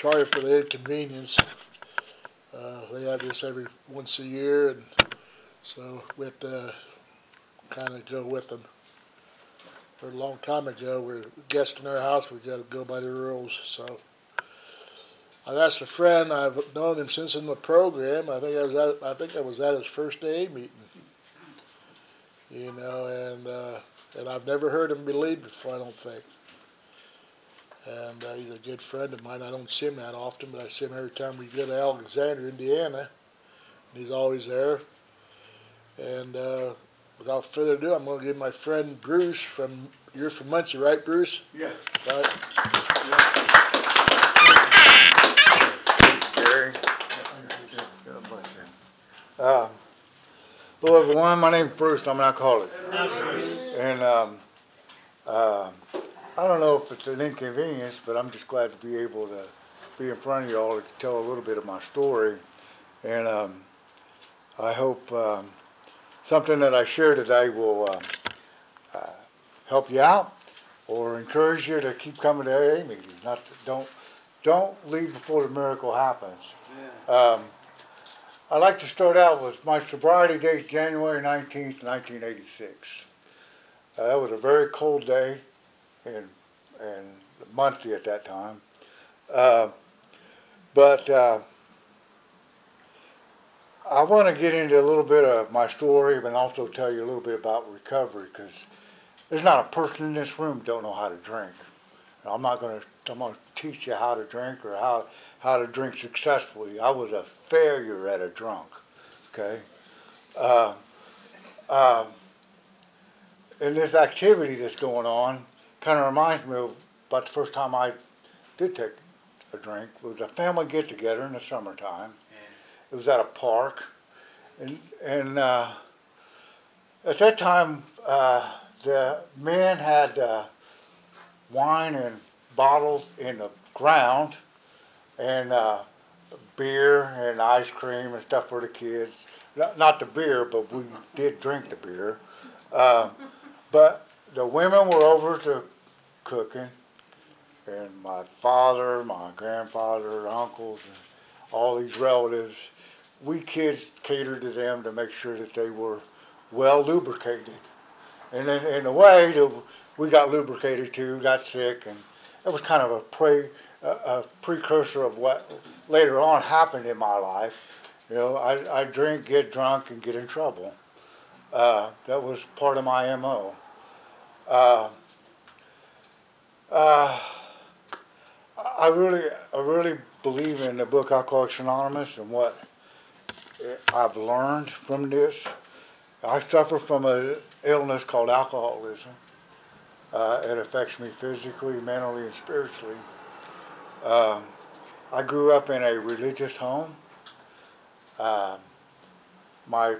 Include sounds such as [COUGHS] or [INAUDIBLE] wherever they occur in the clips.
sorry for the inconvenience. Uh, they have this every once a year and so we have to kinda go with them. For a long time ago, we're guests in their house, we gotta go by the rules, so. I've asked a friend, I've known him since in the program, I think I was at, I think I was at his first AA meeting. You know, and, uh, and I've never heard him believed before, I don't think. And, uh, he's a good friend of mine, I don't see him that often, but I see him every time we go to Alexander, Indiana. And he's always there. And, uh, without further ado, I'm gonna give my friend Bruce from, you're from Muncie, right, Bruce? Yeah. Right. Gary. God bless you. Uh, Hello, everyone. My name's Bruce. I'm an alcoholic. And um, uh, I don't know if it's an inconvenience, but I'm just glad to be able to be in front of you all to tell a little bit of my story. And um, I hope um, something that I share today will uh, uh, help you out or encourage you to keep coming to AA meetings. Not to, don't don't leave before the miracle happens. Um, I'd like to start out with my sobriety date, January 19th, 1986. Uh, that was a very cold day and, and Muncie at that time. Uh, but uh, I want to get into a little bit of my story and also tell you a little bit about recovery because there's not a person in this room don't know how to drink. I'm not going to I'm going to teach you how to drink or how how to drink successfully. I was a failure at a drunk. Okay. Uh, uh, and this activity that's going on kind of reminds me of about the first time I did take a drink. It was a family get together in the summertime. It was at a park, and and uh, at that time uh, the men had uh, wine and bottles in the ground and uh, beer and ice cream and stuff for the kids. Not, not the beer, but we did drink the beer. Uh, but the women were over to cooking, and my father, my grandfather, uncles, and all these relatives, we kids catered to them to make sure that they were well lubricated. And in, in a way, we got lubricated too, got sick, and it was kind of a pre a precursor of what later on happened in my life. You know, I I drink, get drunk, and get in trouble. Uh, that was part of my mo. Uh, uh, I really I really believe in the book Alcoholics Anonymous and what I've learned from this. I suffer from an illness called alcoholism. Uh, it affects me physically, mentally, and spiritually. Uh, I grew up in a religious home. Uh, my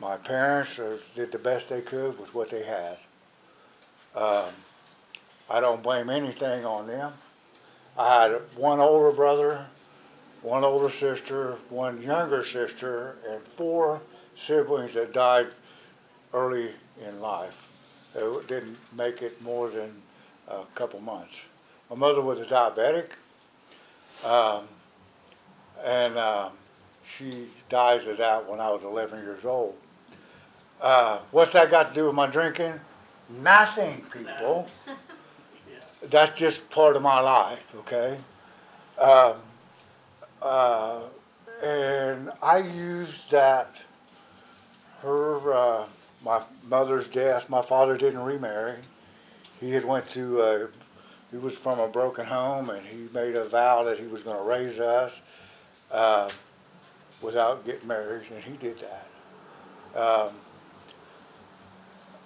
my parents did the best they could with what they had. Um, I don't blame anything on them. I had one older brother, one older sister, one younger sister, and four siblings that died early in life. They didn't make it more than a couple months. My mother was a diabetic, um, and uh, she dies of that when I was 11 years old. Uh, what's that got to do with my drinking? Nothing, people. That's just part of my life, okay? Um, uh, and I used that, her, uh, my mother's death, my father didn't remarry. He had went to, uh, he was from a broken home and he made a vow that he was going to raise us uh, without getting married, and he did that. Um,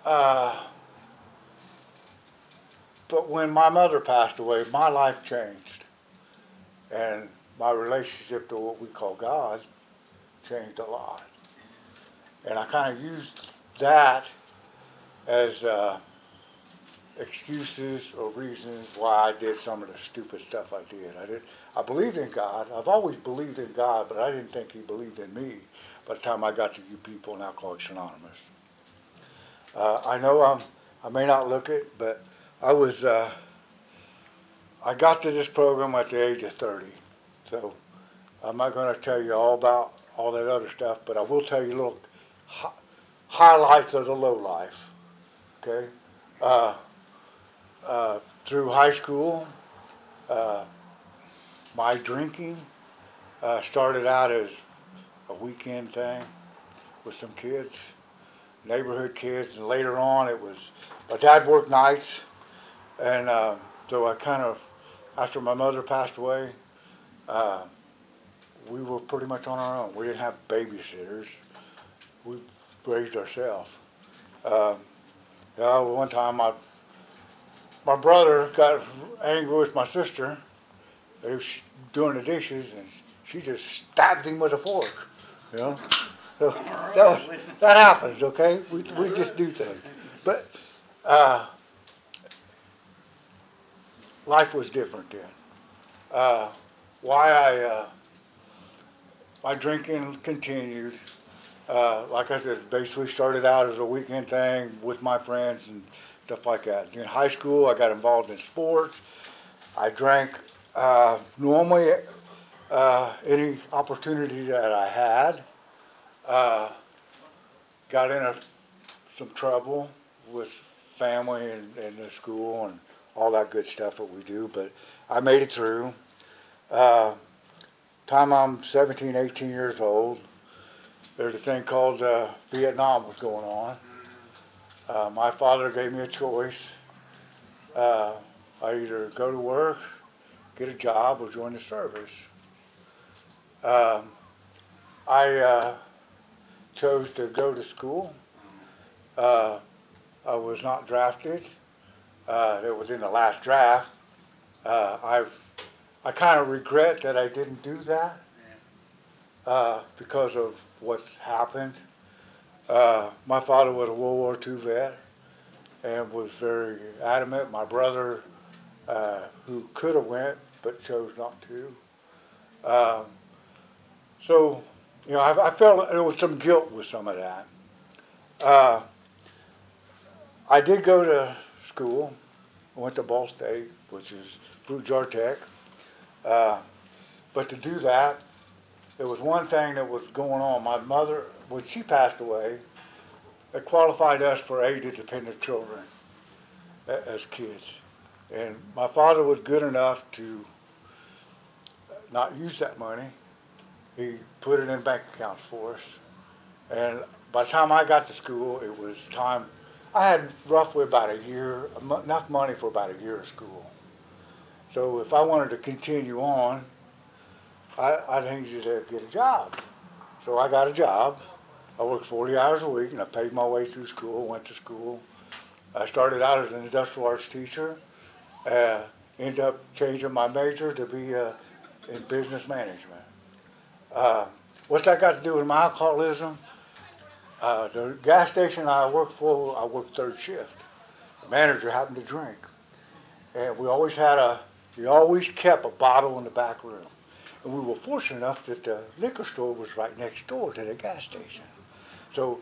uh, but when my mother passed away, my life changed. And my relationship to what we call God changed a lot. And I kind of used that as uh, excuses or reasons why I did some of the stupid stuff I did. I did. I believed in God. I've always believed in God, but I didn't think He believed in me by the time I got to you people in Alcoholics Anonymous. Uh, I know I'm, I may not look it, but I was uh, I got to this program at the age of 30. So I'm not going to tell you all about all that other stuff, but I will tell you little hi- highlights of the low life. Okay? Uh, uh, through high school, uh, my drinking uh, started out as a weekend thing with some kids, neighborhood kids, and later on it was my dad worked nights, and uh, so I kind of, after my mother passed away, uh, we were pretty much on our own. We didn't have babysitters. We raised ourselves. Um, yeah, one time my my brother got angry with my sister. They was doing the dishes, and she just stabbed him with a fork. You know, so that was, that happens. Okay, we we just do things, but uh, life was different then. Uh, why I uh, my drinking continued. Uh, like I said, basically started out as a weekend thing with my friends and stuff like that. In high school, I got involved in sports. I drank uh, normally uh, any opportunity that I had. Uh, got in a, some trouble with family and, and the school and all that good stuff that we do, but I made it through. Uh, time I'm 17, 18 years old, there's a thing called uh, Vietnam was going on. Uh, my father gave me a choice. Uh, I either go to work, get a job, or join the service. Um, I uh, chose to go to school. Uh, I was not drafted. Uh, it was in the last draft. Uh, I've, I kind of regret that I didn't do that uh, because of what's happened. Uh, my father was a World War II vet and was very adamant. My brother, uh, who could have went but chose not to. Um, so, you know, I, I felt there was some guilt with some of that. Uh, I did go to school. I went to Ball State, which is Fruit Jar Tech. Uh, but to do that, there was one thing that was going on. My mother, when she passed away, it qualified us for aided dependent children as kids. And my father was good enough to not use that money. He put it in bank accounts for us. And by the time I got to school, it was time. I had roughly about a year, enough money for about a year of school. So if I wanted to continue on, I, I needed to get a job. So I got a job. I worked 40 hours a week and I paid my way through school, went to school. I started out as an industrial arts teacher. Uh, ended up changing my major to be uh, in business management. Uh, what's that got to do with my alcoholism? Uh, the gas station I worked for, I worked third shift. The manager happened to drink. And we always had a, we always kept a bottle in the back room. And we were fortunate enough that the liquor store was right next door to the gas station. So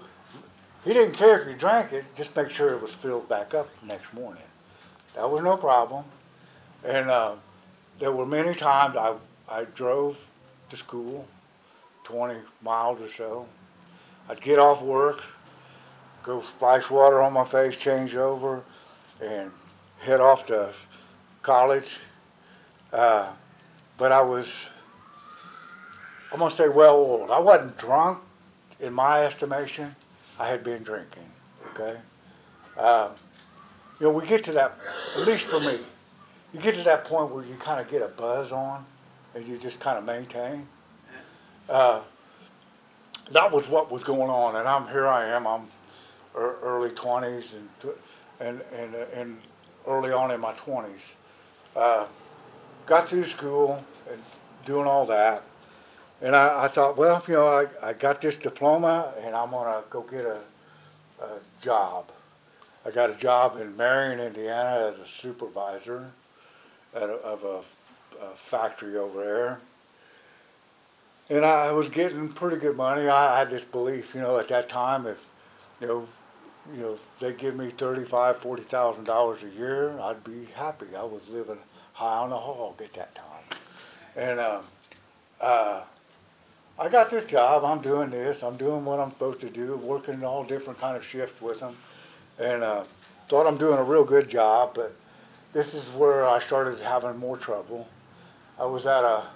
he didn't care if you drank it, just make sure it was filled back up the next morning. That was no problem. And uh, there were many times I, I drove to school, 20 miles or so. I'd get off work, go splash water on my face, change over, and head off to college. Uh, but I was, I'm gonna say well oiled. I wasn't drunk in my estimation. I had been drinking, okay? Uh, you know, we get to that, at least for me, you get to that point where you kind of get a buzz on and you just kind of maintain. Uh, that was what was going on, and I'm here. I am. I'm early 20s and and and and early on in my 20s. Uh, got through school and doing all that, and I, I thought, well, you know, I, I got this diploma, and I'm gonna go get a, a job. I got a job in Marion, Indiana, as a supervisor at a, of a, a factory over there. And I was getting pretty good money. I had this belief, you know, at that time, if you know, you know, they give me thirty-five, forty thousand dollars a year, I'd be happy. I was living high on the hog at that time. And um, uh, I got this job. I'm doing this. I'm doing what I'm supposed to do. Working all different kind of shifts with them, and uh, thought I'm doing a real good job. But this is where I started having more trouble. I was at a,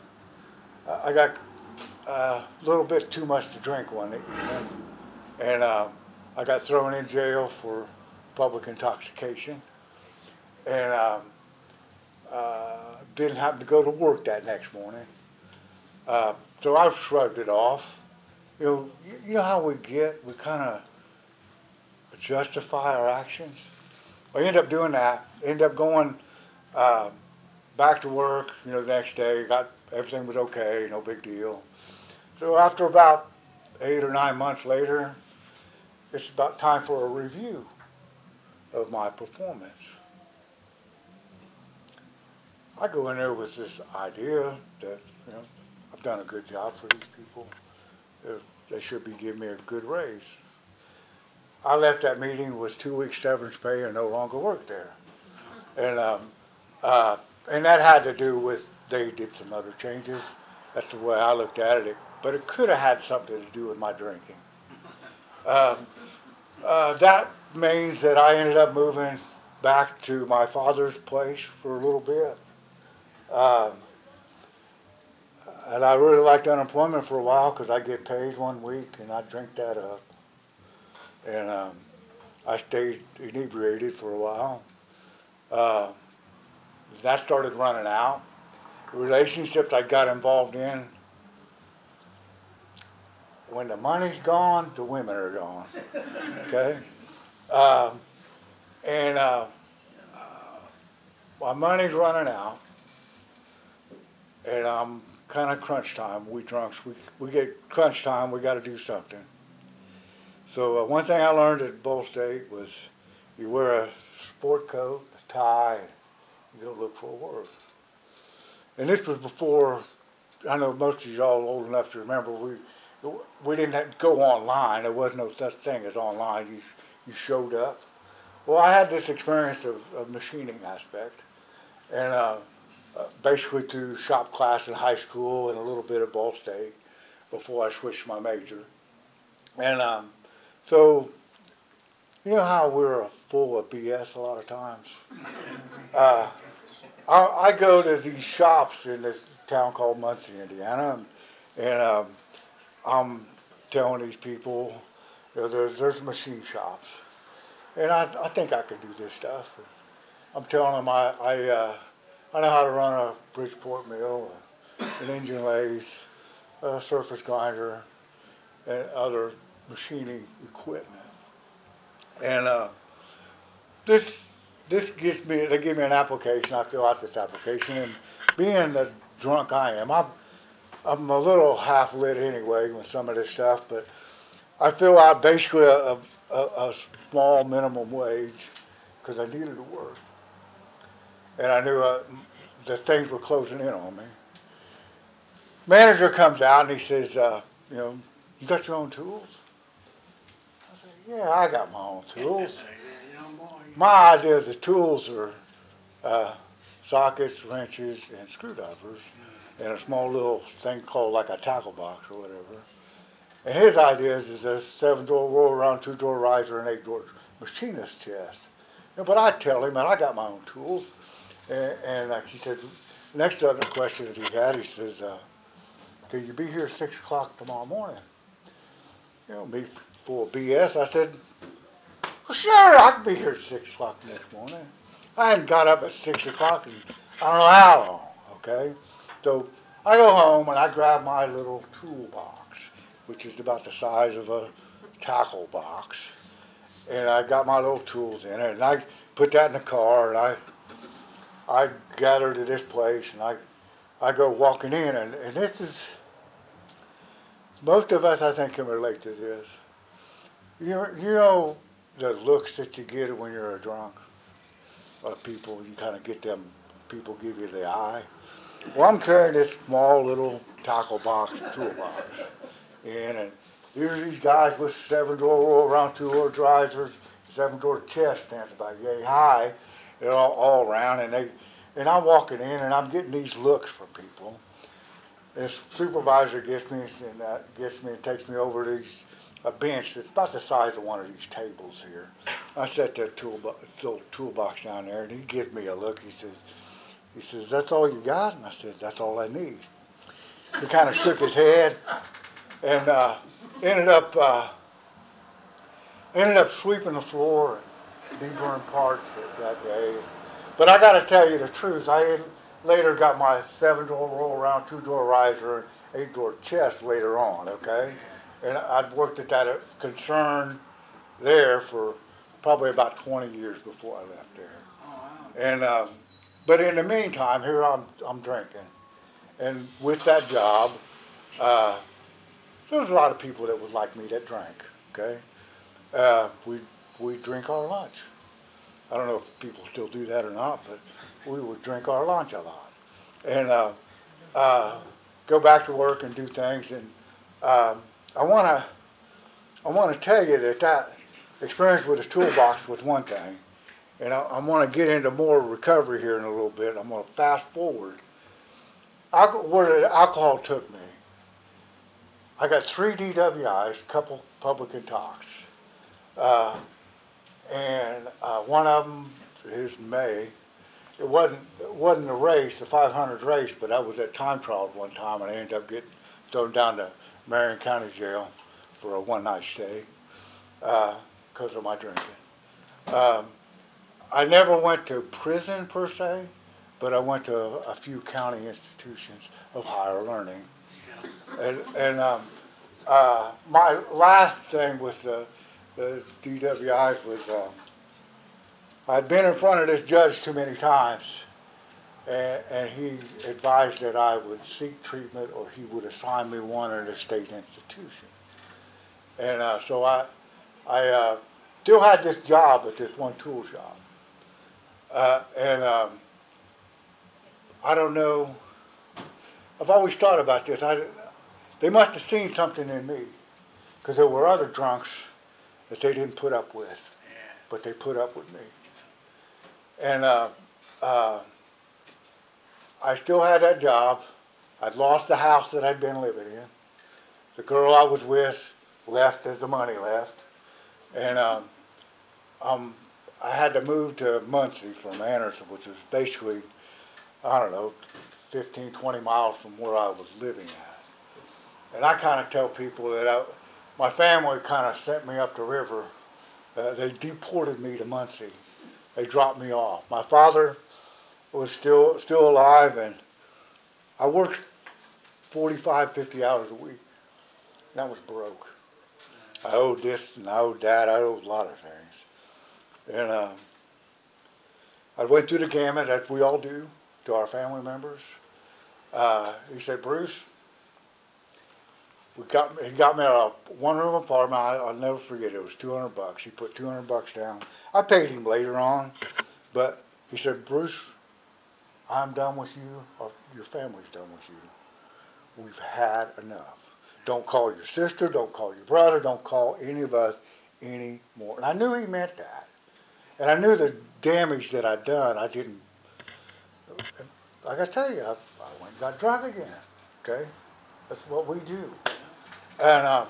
I got a little bit too much to drink one evening, and uh, I got thrown in jail for public intoxication, and um, uh, didn't happen to go to work that next morning. Uh, so I shrugged it off. You know, you, know how we get, we kind of justify our actions. I ended up doing that. Ended up going uh, back to work. You know, the next day, got everything was okay, no big deal. So after about eight or nine months later, it's about time for a review of my performance. I go in there with this idea that you know I've done a good job for these people. They should be giving me a good raise. I left that meeting with two weeks severance pay and no longer worked there. And um, uh, and that had to do with they did some other changes. That's the way I looked at it. But it could have had something to do with my drinking. Um, uh, that means that I ended up moving back to my father's place for a little bit. Um, and I really liked unemployment for a while because I get paid one week and I drink that up. And um, I stayed inebriated for a while. Uh, that started running out. Relationships I got involved in. When the money's gone, the women are gone. [LAUGHS] Okay? Um, and uh, uh, my money's running out. And I'm kind of crunch time. We drunks, we, we get crunch time, we got to do something. So uh, one thing I learned at Ball State was you wear a sport coat, a tie, and you go look for work. And this was before, I know most of y'all old enough to remember, we, we didn't have to go online. There was no such thing as online. You, you showed up. Well, I had this experience of, of machining aspect. And uh, uh, basically through shop class in high school and a little bit at Ball State before I switched my major. And um, so, you know how we're full of BS a lot of times? [LAUGHS] Uh, I, I go to these shops in this town called Muncie, Indiana, and, and um, I'm telling these people, you know, there's, there's machine shops. And I, I think I can do this stuff. I'm telling them I, I uh, I know how to run a Bridgeport mill, an engine lathe, a surface grinder, and other machining equipment. And uh, this this gives me they give me an application. I fill out this application, and being the drunk I am, I'm I'm a little half lit anyway with some of this stuff, but I fill out basically a, a, a small minimum wage because I needed to work and I knew uh, that things were closing in on me. Manager comes out and he says, uh, you know, you got your own tools? I said, yeah, I got my own [LAUGHS] tools. My idea of the tools are uh, sockets, wrenches, and screwdrivers, and a small little thing called like a tackle box or whatever. And his idea is, is a seven drawer roll around, two drawer riser, and eight drawer machinist chest. You but I tell him, man, I got my own tools. And, and like he said, next other question that he had, he says, uh, "Can you be here six o'clock tomorrow morning?" You know, me full of BS. I said, well, "Sure, I can be here six o'clock next morning." I hadn't got up at six o'clock in I don't know how long. Okay, so I go home and I grab my little toolbox, which is about the size of a tackle box, and I got my little tools in it, and I put that in the car, and I I gather to this place and I, I go walking in and, and this is, most of us I think can relate to this. You you know the looks that you get when you're a drunk of people, you kind of get them, people give you the eye. Well, I'm carrying this small little tackle box, toolbox and, and here's these guys with seven drawer roll around two drawer drivers, seven drawer chest stands about yay high they're all, all around and they and I'm walking in and I'm getting these looks from people. This supervisor gets me and uh, gets me and takes me over to these, a bench that's about the size of one of these tables here. I set that toolbox, little toolbox down there, and he gives me a look. He says, he says, "That's all you got?" And I said, "That's all I need." He kind of shook his head, and uh, ended up uh, ended up sweeping the floor and deburring parts that, that day. But I got to tell you the truth. I later got my seven door roll around, two door riser, and eight door chest later on. Okay, and I'd worked at that uh, concern there for probably about 20 years before I left there. And um, but in the meantime, here I'm I'm drinking, and with that job, uh, there was a lot of people that was like me that drank. Okay, uh, we we drink our lunch. I don't know if people still do that or not, but we would drink our lunch a lot, and uh, uh, go back to work and do things. And um, I want to I want to tell you that that experience with the toolbox was one thing, and I, I want to get into more recovery here in a little bit. I'm going to fast forward. I, where alcohol took me. I got three DWIs, a couple public intox. Uh, and uh, one of them is May. It wasn't it wasn't a race, the 500 race, but I was at time trial one time, and I ended up getting thrown down to Marion County Jail for a one night stay because of my drinking. Um, I never went to prison per se, but I went to a, a few county institutions of higher learning. And, and um, uh, my last thing with the, the DWIs was um, I'd been in front of this judge too many times, and, and he advised that I would seek treatment or he would assign me one at a state institution. And uh, so I, I uh, still had this job at this one tool shop. Uh, and um, I don't know, I've always thought about this. I, they must have seen something in me because there were other drunks that they didn't put up with, but they put up with me. And uh, uh, I still had that job. I'd lost the house that I'd been living in. The girl I was with left as the money left. And um, um, I had to move to Muncie from Anderson, which was basically, I don't know, 15, 20 miles from where I was living at. And I kind of tell people that I, my family kind of sent me up the river. Uh, they deported me to Muncie. They dropped me off. My father was still still alive, and I worked 45, 50 hours a week. And I was broke. I owed this and I owed that. I owed a lot of things. And um, I went through the gamut, that we all do, to our family members. Uh, he said, Bruce, we got he got me a one room apartment. I, I'll never forget it. It was 200 bucks. He put 200 bucks down. I paid him later on, but he said, Bruce, I'm done with you, or your family's done with you. We've had enough. Don't call your sister, don't call your brother, don't call any of us anymore. And I knew he meant that. And I knew the damage that I'd done. I didn't, like I tell you, I, I went and got drunk again. Okay? That's what we do. And um,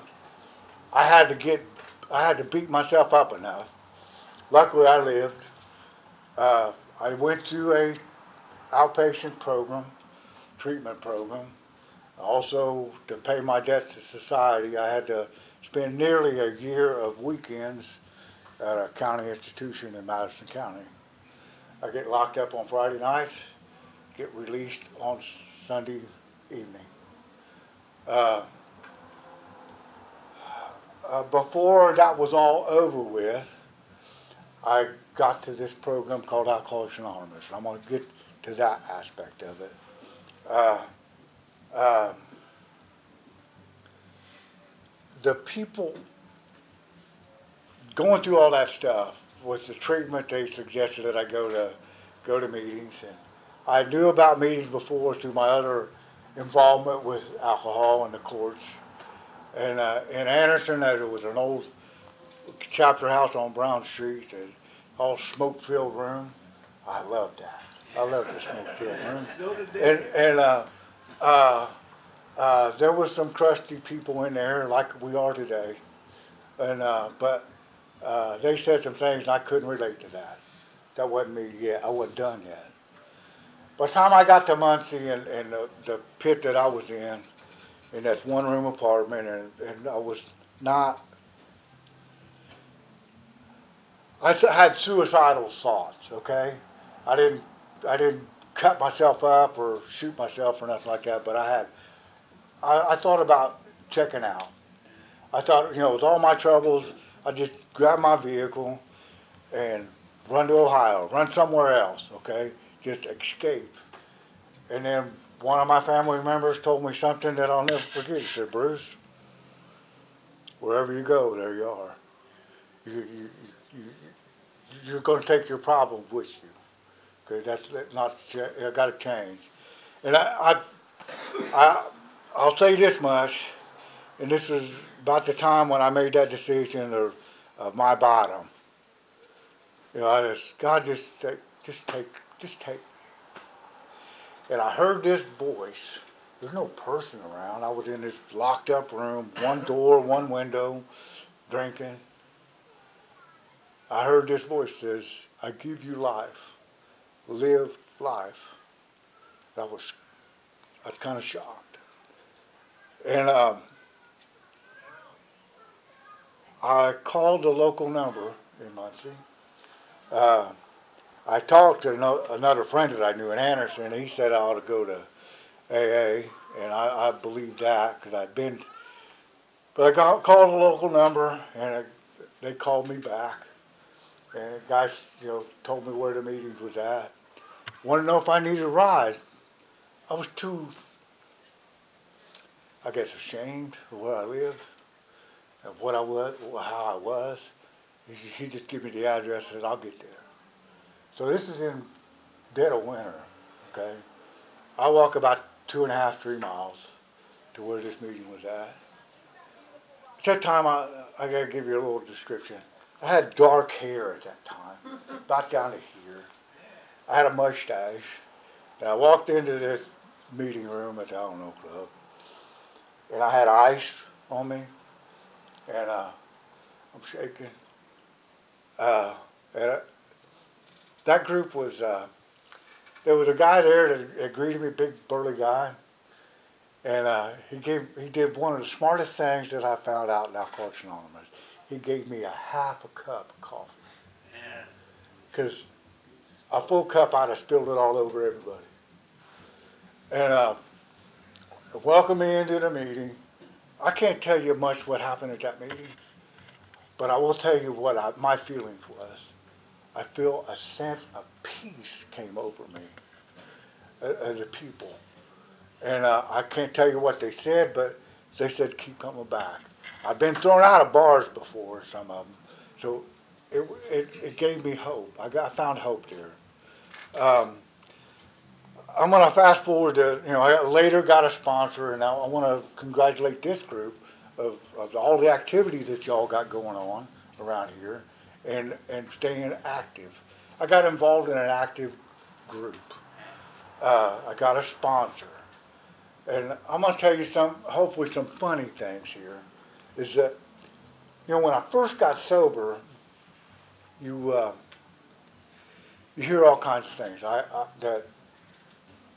I had to get, I had to beat myself up enough. Luckily, I lived. Uh, I went through a outpatient program, treatment program. Also, to pay my debt to society, I had to spend nearly a year of weekends at a county institution in Madison County. I get locked up on Friday nights, get released on Sunday evening. Uh, uh, before that was all over with, I got to this program called Alcoholics Anonymous. I'm going to get to that aspect of it. Uh, um, the people going through all that stuff with the treatment, they suggested that I go to go to meetings, and I knew about meetings before through my other involvement with alcohol and the courts. And uh, in Anderson, there was an old chapter house on Brown Street, an all smoke-filled room. I loved that. I love the smoke filled room. And, and, uh, uh, uh, there was some crusty people in there like we are today. And, uh, but, uh, they said some things and I couldn't relate to that. That wasn't me yet. I wasn't done yet. By the time I got to Muncie and, and the, the pit that I was in, in that one room apartment and, and I was not, I had suicidal thoughts, okay? I didn't, I didn't cut myself up or shoot myself or nothing like that, but I had, I, I thought about checking out. I thought, you know, with all my troubles, I'd just grab my vehicle and run to Ohio, run somewhere else, okay? Just escape. And then one of my family members told me something that I'll never forget. He said, Bruce, wherever you go, there you are. You, you, you, you're going to take your problems with you. Okay, that's that's not, I got to change. And I, I, I, I'll say this much, and this was about the time when I made that decision of, of my bottom. You know, I just, God, just take, just take, just take. And I heard this voice. There's no person around. I was in this locked up room, one door, one window, drinking. I heard this voice says, I give you life. Live life. I was, I was kind of shocked. And um, I called the local number in Muncie. Uh, I talked to no, another friend that I knew in Anderson. He said I ought to go to AA, and I, I believed that because I'd been. But I got, called the local number, and it, they called me back. And guys, you know, told me where the meetings was at. Wanted to know if I needed a ride. I was too, I guess, ashamed of where I lived and what I was, how I was. He, he just gave me the address and said, I'll get there. So this is in dead of winter, okay? I walk about two and a half, three miles to where this meeting was at. At that time, I, I gotta give you a little description. I had dark hair at that time, [LAUGHS] about down to here. I had a mustache. And I walked into this meeting room at the I don't know club, and I had ice on me, and uh, I'm shaking. Uh, and I, that group was, uh, there was a guy there that, that greeted me, big burly guy, and uh, he gave, he did one of the smartest things that I found out in Alcoholics Anonymous. He gave me a half a cup of coffee. Because a full cup, I'd have spilled it all over everybody. And uh, welcomed me into the meeting. I can't tell you much what happened at that meeting, but I will tell you what I, my feelings was. I feel a sense of peace came over me uh, as a people. And uh, I can't tell you what they said, but they said keep coming back. I've been thrown out of bars before, some of them, so it it, it gave me hope. I got I found hope there. Um, I'm gonna fast forward to you know I later got a sponsor, and I, I want to congratulate this group of, of all the activities that y'all got going on around here, and and staying active. I got involved in an active group. Uh, I got a sponsor, and I'm gonna tell you some hopefully some funny things here. Is that you know when I first got sober, you uh, you hear all kinds of things. I, I that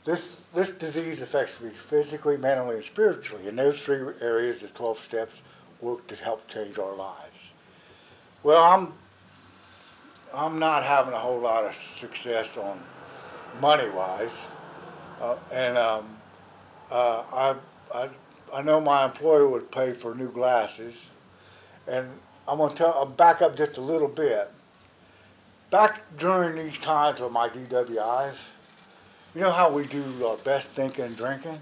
this this disease affects me physically, mentally, and spiritually. In those three areas, the 12 steps work to help change our lives. Well, I'm I'm not having a whole lot of success on money wise, uh, and um, uh, I, I I know my employer would pay for new glasses, and I'm gonna tell I'm back up just a little bit. Back during these times of my DWIs, you know how we do our best thinking and drinking?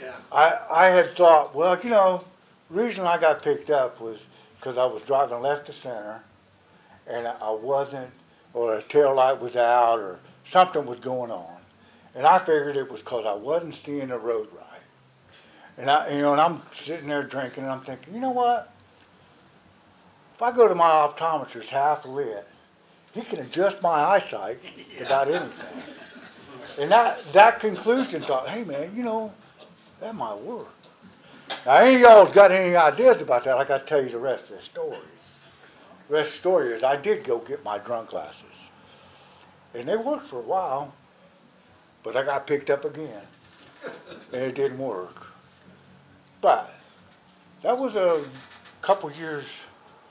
Yeah. I, I had thought, well, you know, the reason I got picked up was because I was driving left to center and I wasn't, or a tail light was out or something was going on. And I figured it was because I wasn't seeing the road right. And I, you know, and I'm sitting there drinking and I'm thinking, you know what? If I go to my optometrist half lit he can adjust my eyesight [LAUGHS] about anything. And that, that conclusion thought, hey man, you know, that might work. Now, any of y'all got any ideas about that, I gotta tell you the rest of the story. The rest of the story is I did go get my drunk glasses. And they worked for a while, but I got picked up again. And it didn't work. But that was a couple years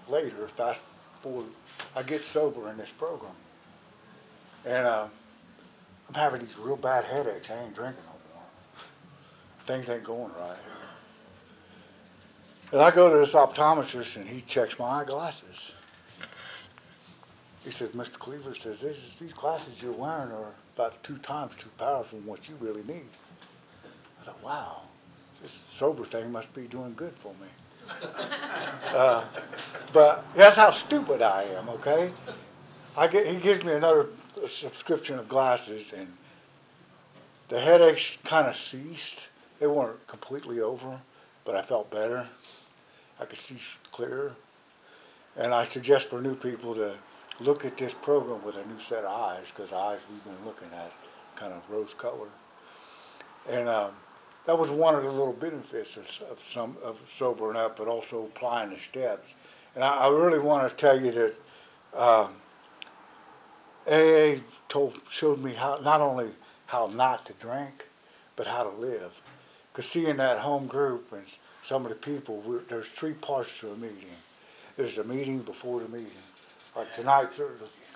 later, fast forward, I get sober in this program. And uh, I'm having these real bad headaches. I ain't drinking no more. Things ain't going right. And I go to this optometrist and he checks my eyeglasses. He says, Mr. Cleaver says, this, these glasses you're wearing are about two times too powerful than what you really need. I thought, wow, this sober thing must be doing good for me. [LAUGHS] Uh, but that's how stupid I am, okay? I get, he gives me another subscription of glasses and the headaches kind of ceased. They weren't completely over, but I felt better. I could see clearer. And I suggest for new people to look at this program with a new set of eyes, because eyes we've been looking at kind of rose colored. And um, that was one of the little benefits of, of some of sobering up, but also applying the steps. And I, I really want to tell you that um, AA told showed me how not only how not to drink, but how to live. Because seeing that home group and some of the people, we there's three parts to a meeting. There's a meeting before the meeting. Like tonight, the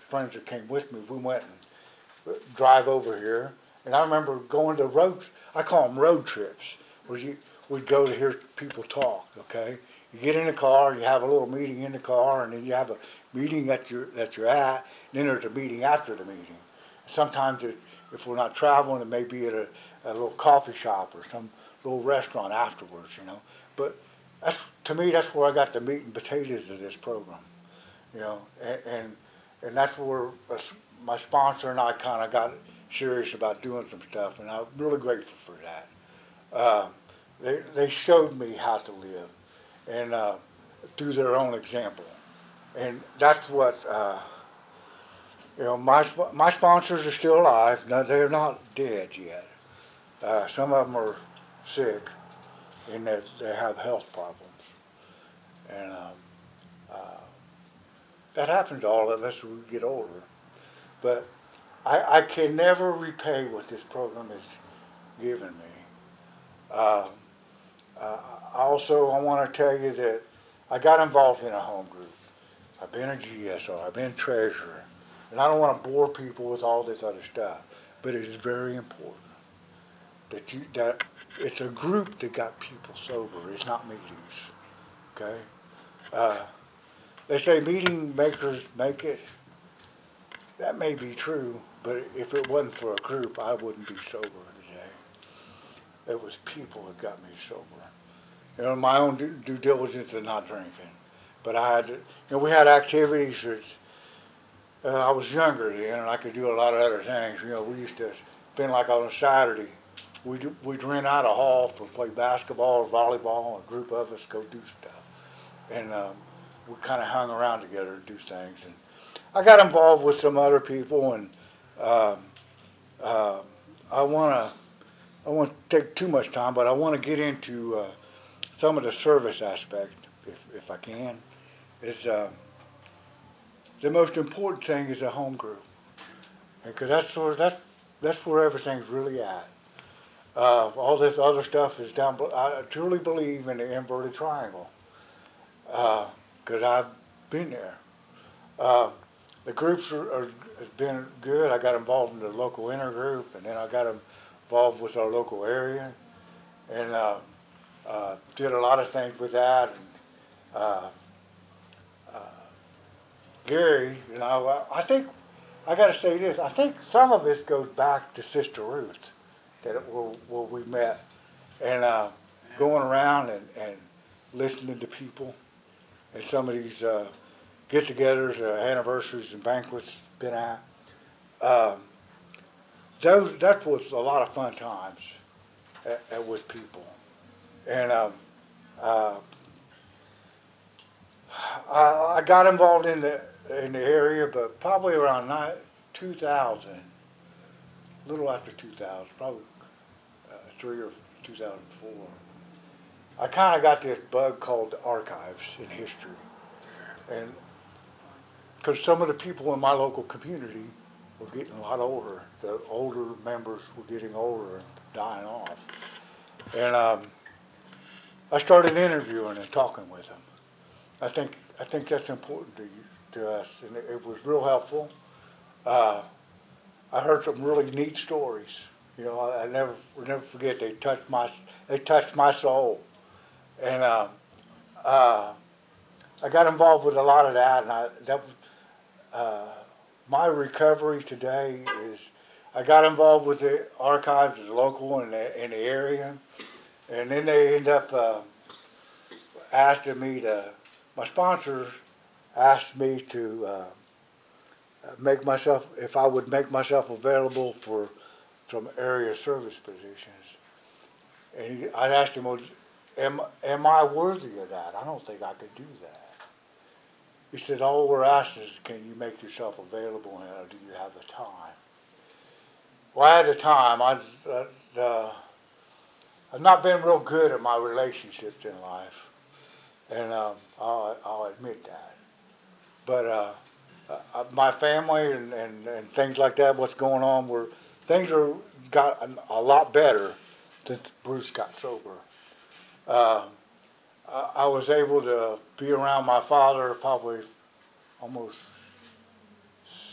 friends that came with me, we went and uh, drive over here, and I remember going to road. I call them road trips, where you we'd go to hear people talk. Okay, you get in the car, you have a little meeting in the car, and then you have a meeting that you're that you're at. Then there's a meeting after the meeting. Sometimes it, if we're not traveling, it may be at a, a little coffee shop or some little restaurant afterwards. You know, but that's to me that's where I got the meat and potatoes of this program. You know, and and, and that's where my sponsor and I kind of got serious about doing some stuff, and I'm really grateful for that. Uh, they they showed me how to live, and uh, through their own example, and that's what. Uh, you know, my my sponsors are still alive. No, they're not dead yet. Uh, some of them are sick, and that they have health problems, and um, uh, that happens to all of us as we get older. But I, I can never repay what this program has given me. Uh, also, I want to tell you that I got involved in a home group. I've been a GSR. I've been treasurer. And I don't want to bore people with all this other stuff, but it is very important that you that it's a group that got people sober. It's not meetings. Okay. Uh, they say meeting makers make it. That may be true, but if it wasn't for a group, I wouldn't be sober. It was people that got me sober. You know, my own due, diligence in not drinking. But I had, you know, we had activities that uh, I was younger then, and I could do a lot of other things. You know, we used to spend like on a Saturday, we'd, we'd rent out a hall for play basketball or volleyball. A group of us go do stuff, and um, we kind of hung around together and do things. And I got involved with some other people, and um, uh, I want to. I won't take too much time, but I want to get into uh, some of the service aspect, if, if I can. Is uh, the most important thing is a home group, because that's that's that's where everything's really at. Uh, all this other stuff is down. I truly believe in the inverted triangle, because I've been there. Uh, the groups are, are been good. I got involved in the local intergroup, and then I got involved with our local area, and uh, uh, did a lot of things with that. And, uh, uh, Gary, you know, I think I got to say this. I think some of this goes back to Sister Ruth, that it, where, where we met, and uh, going around and, and listening to people, and some of these uh, get-togethers, anniversaries, and banquets been at. Um, those that was a lot of fun times at, at, with people, and um, uh, I, I got involved in the in the area, but probably around ni- 2000, a little after 2000, probably uh, three or 2004. I kind of got this bug called archives in history, and because some of the people in my local community were getting a lot older, the older members were getting older and dying off, and um, I started interviewing and talking with them. I think I think that's important to to us, and it, it was real helpful. Uh, I heard some really neat stories. You know, I, I never will never forget. They touched my they touched my soul, and uh, uh, I got involved with a lot of that. And I that was uh, my recovery today is I got involved with the archives as local in the in the area, and then they end up uh, asking me to. My sponsors asked me to uh, make myself if I would make myself available for some area service positions. And I asked him, am, am I worthy of that? I don't think I could do that. He said, all we're asking is, can you make yourself available and do you have the time? Well, at the time, I, uh, uh, I've not been real good at my relationships in life, and um, I'll, I'll admit that. But uh, uh, my family and, and, and things like that, what's going on, were things are got a, lot better since Bruce got sober. Uh, I, I was able to be around my father probably almost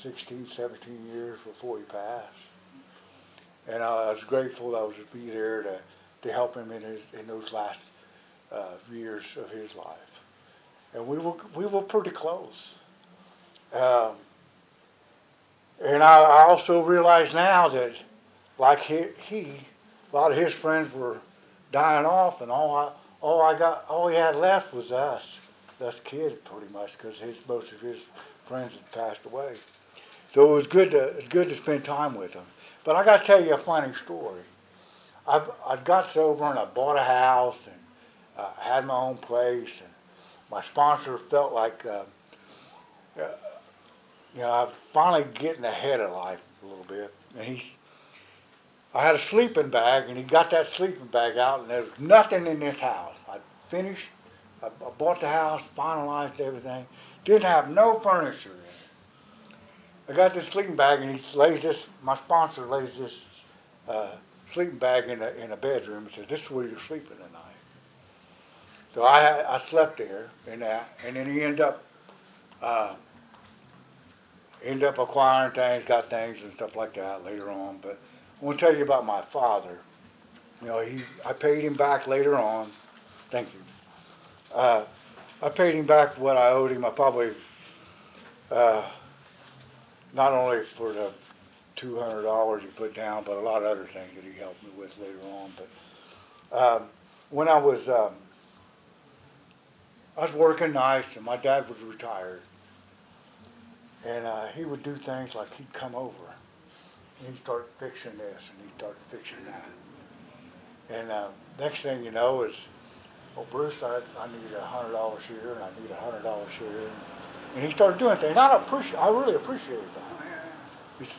16, 17 years before he passed. And I was grateful I was to be there to, to help him in his in those last uh, years of his life. And we were we were pretty close. Um, and I, I also realize now that, like he, he, a lot of his friends were dying off, and all all I got, all he had left was us, us kids, pretty much, because his most of his friends had passed away. So it was good to, it's good to spend time with them. But I got to tell you a funny story. I, I got sober and I bought a house and uh, had my own place, and my sponsor felt like. Uh, uh, you know, I'm finally getting ahead of life a little bit. And he's, I had a sleeping bag, and he got that sleeping bag out, and there was nothing in this house. I finished, I, bought the house, finalized everything, didn't have no furniture in it. I got this sleeping bag, and he lays this, my sponsor lays this uh, sleeping bag in a, in a bedroom and says, this is where you're sleeping tonight. So I, I slept there, and, uh, and then he ended up, uh, ended up acquiring things, got things and stuff like that later on. But I want to tell you about my father. You know, he I paid him back later on. Thank you. Uh, I paid him back what I owed him. I probably uh, not only for the two hundred dollars he put down, but a lot of other things that he helped me with later on. But um, when I was um, I was working nights, and my dad was retired and uh, he would do things like he'd come over and he'd start fixing this and he'd start fixing that. And uh, next thing you know is, well, Bruce, I, I need a hundred dollars here and I need a hundred dollars here. And he started doing things. And I appreciate, I really appreciated that. He's,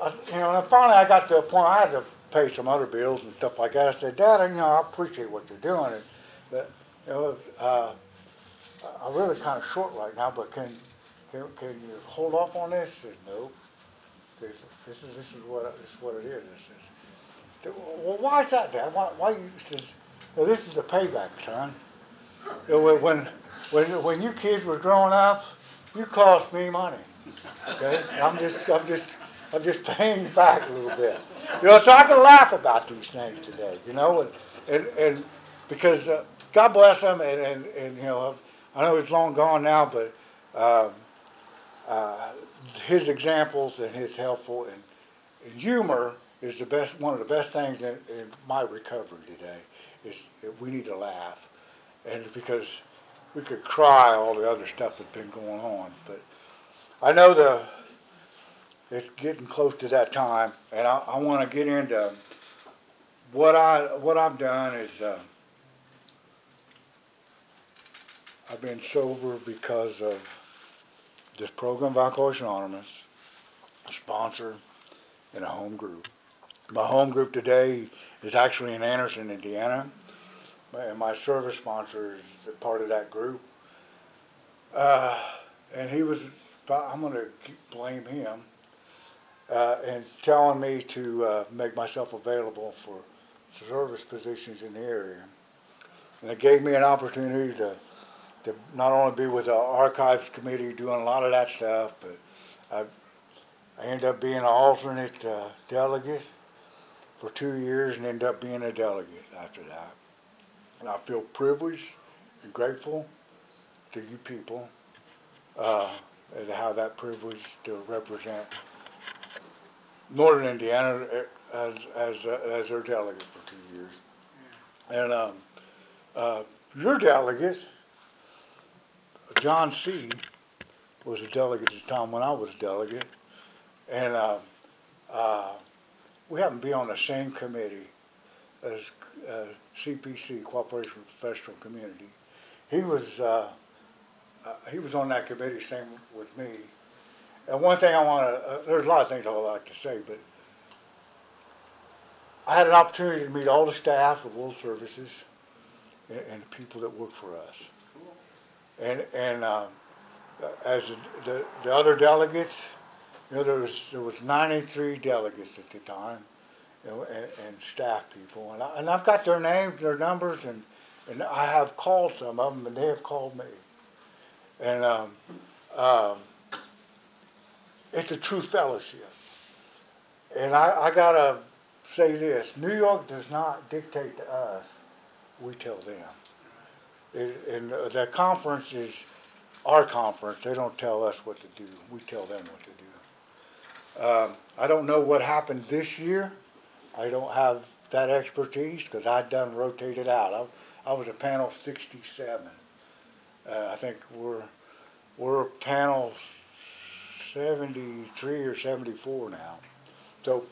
I, you know, and finally I got to a point I had to pay some other bills and stuff like that. I said, Dad, you know, I appreciate what you're doing, and, but you know, uh, I'm really kind of short right now. But can can, can you hold off on this? He said, no. This, this is this is what this is what it is. He says, well, why is that, Dad? Why, why you? Says, well, this is the payback, son. When when when you kids were growing up, you cost me money. Okay, I'm just I'm just I'm just paying back a little bit. You know, so I can laugh about these things today. You know, and and, and because uh, God bless him, and, and and you know, I know he's long gone now, but. Um, uh, his examples and his helpful and, and, humor is the best one of the best things in, in my recovery today is we need to laugh. And because we could cry all the other stuff that's been going on but I know the it's getting close to that time and I, I want to get into what I what I've done is uh, I've been sober because of this program Alcoholics Anonymous, a sponsor, and a home group. My home group today is actually in Anderson, Indiana, and my service sponsor is part of that group. Uh, and he was, I'm going to blame him, uh, and telling me to uh, make myself available for service positions in the area. And it gave me an opportunity to, to not only be with the archives committee doing a lot of that stuff, but I, I ended up being an alternate uh, delegate for two years and ended up being a delegate after that. And I feel privileged and grateful to you people uh, to have that privilege to represent Northern Indiana uh, as as uh, as their delegate for two years. And um, uh, your delegate, John C., was a delegate at the time when I was a delegate, and uh, uh, we happen to be on the same committee as uh, CPC, Cooperation with Professional Community. He was uh, uh, he was on that committee, same with me. And one thing I want to, uh, there's a lot of things I would like to say, but I had an opportunity to meet all the staff of World Services and, and the people that work for us. And, and, um, as the, the, the other delegates, you know, there was, there was ninety-three delegates at the time, you know, and, and staff people. And I, and I've got their names, their numbers, and, and I have called some of them, and they have called me. And, um, um, it's a true fellowship. And I, I gotta say this, New York does not dictate to us, we tell them. And uh, the conference is our conference, they don't tell us what to do, we tell them what to do. Um, I don't know what happened this year, I don't have that expertise, cause I done rotated out, I, I was a panel sixty-seven. Uh, I think we're, we're panel seventy-three or seventy-four now. So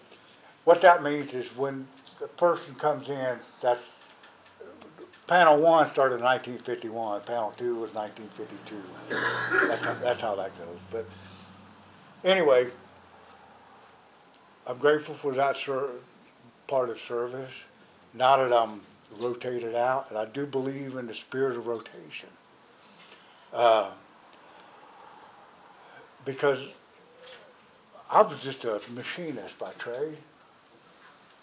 what that means is when the person comes in, that's, panel one started in nineteen fifty-one, panel two was nineteen fifty-two. That's, how- that's how that goes, but anyway, I'm grateful for that ser- part of service, now that I'm rotated out, and I do believe in the spirit of rotation. Uh, because I was just a machinist by trade.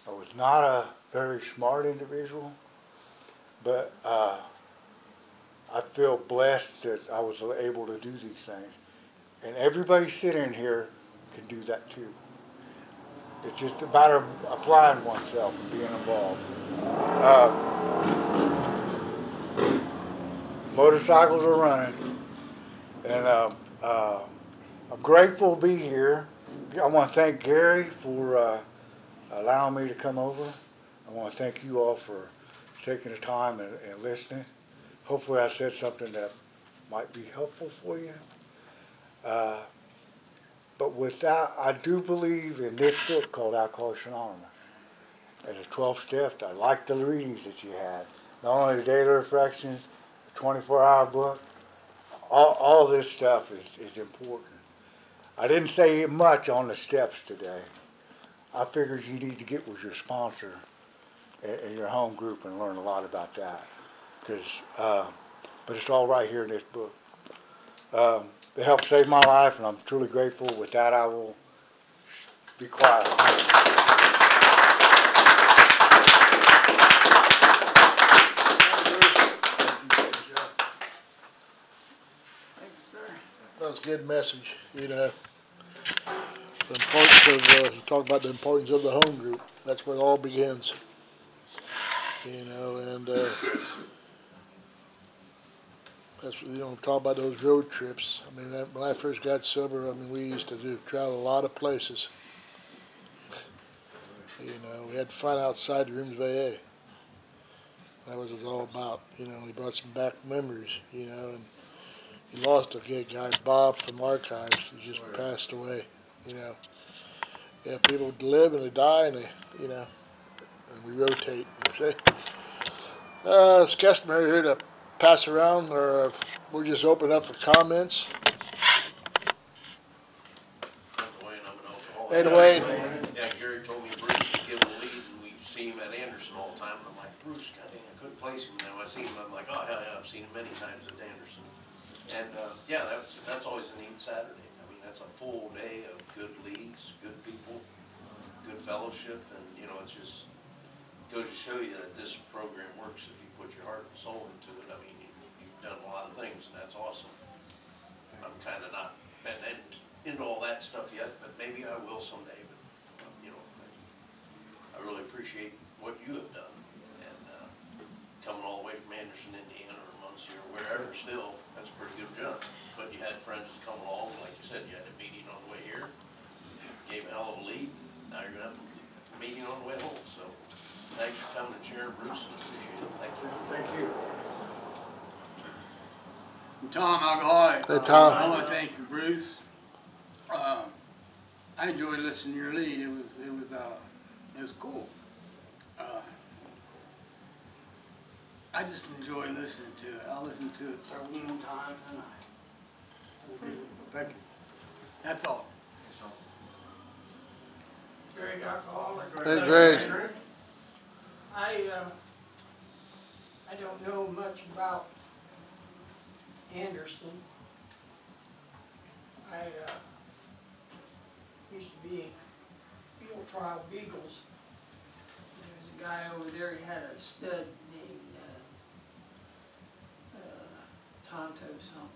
I was not a very smart individual, but uh, I feel blessed that I was able to do these things. And everybody sitting here can do that too. It's just a matter of applying oneself and being involved. Uh, motorcycles are running, and uh, uh, I'm grateful to be here. I want to thank Gary for uh, allowing me to come over. I want to thank you all for taking the time and, and listening. Hopefully, I said something that might be helpful for you. Uh, but with that, I do believe in this book called Alcoholics Anonymous. As a 12 steps, I like the readings that you had. Not only the daily reflections, the 24 hour book, all, all this stuff is, is important. I didn't say much on the steps today. I figured you need to get with your sponsor and, and your home group and learn a lot about that. Cause, uh, but it's all right here in this book. Um, it helped save my life and I'm truly grateful. With that, I will be quiet. Thank you, sir. That was a good message, you know. The importance of, uh, you talk about the importance of the home group, that's where it all begins. You know, and, uh, that's, you know, talk about those road trips. I mean, that- when I first got sober, I mean, we used to do, travel a lot of places. You know, we had fun outside the rooms of AA. That was what it was all about, you know, we brought some back memories, you know, and we lost a good guy, Bob from Archives, he just passed away, you know. Yeah, people live and they die and they, you know, and we rotate. Okay. Uh, it's customary here to pass around, or we'll just open up for comments. call. Hey, Dwayne. Yeah, Gary told me Bruce was giving the lead, and we see him at Anderson all the time, I'm like, Bruce, God dang, I couldn't place him, now I see him, I'm like, oh, hell yeah, I've seen him many times at Anderson. And, uh, yeah, that's, that's always a neat Saturday, I mean, that's a full day of good leads, good people, good fellowship, and, you know, it's just, goes to show you that this program works if you put your heart and soul into it, I mean, you, you've done a lot of things, and that's awesome. I'm kinda not been in- into all that stuff yet, but maybe I will someday, but, um, you know, I really appreciate what you have done, and, uh, coming all the way from Anderson, Indiana, or Muncie, or wherever still, that's a pretty good jump. But you had friends come along, like you said, you had a meeting on the way here, gave a hell of a lead, now you're gonna have a meeting on the way home, so, thanks for coming and sharing, Bruce, appreciate it, thank you. Thank you. Tom Alcoholic. Hey, Tom. I wanna thank you, Bruce. Um, I enjoyed listening to your lead, it was, it was, uh, it was cool. Uh, I just enjoy listening to it, I listened to it several more times than I. Thank you. That's all. Greg Alcoholic. Hey, Greg. I, uh, I don't know much about Anderson. I, uh, used to be field trial Beagles. There was a guy over there, he had a stud named, uh, uh, Tonto something.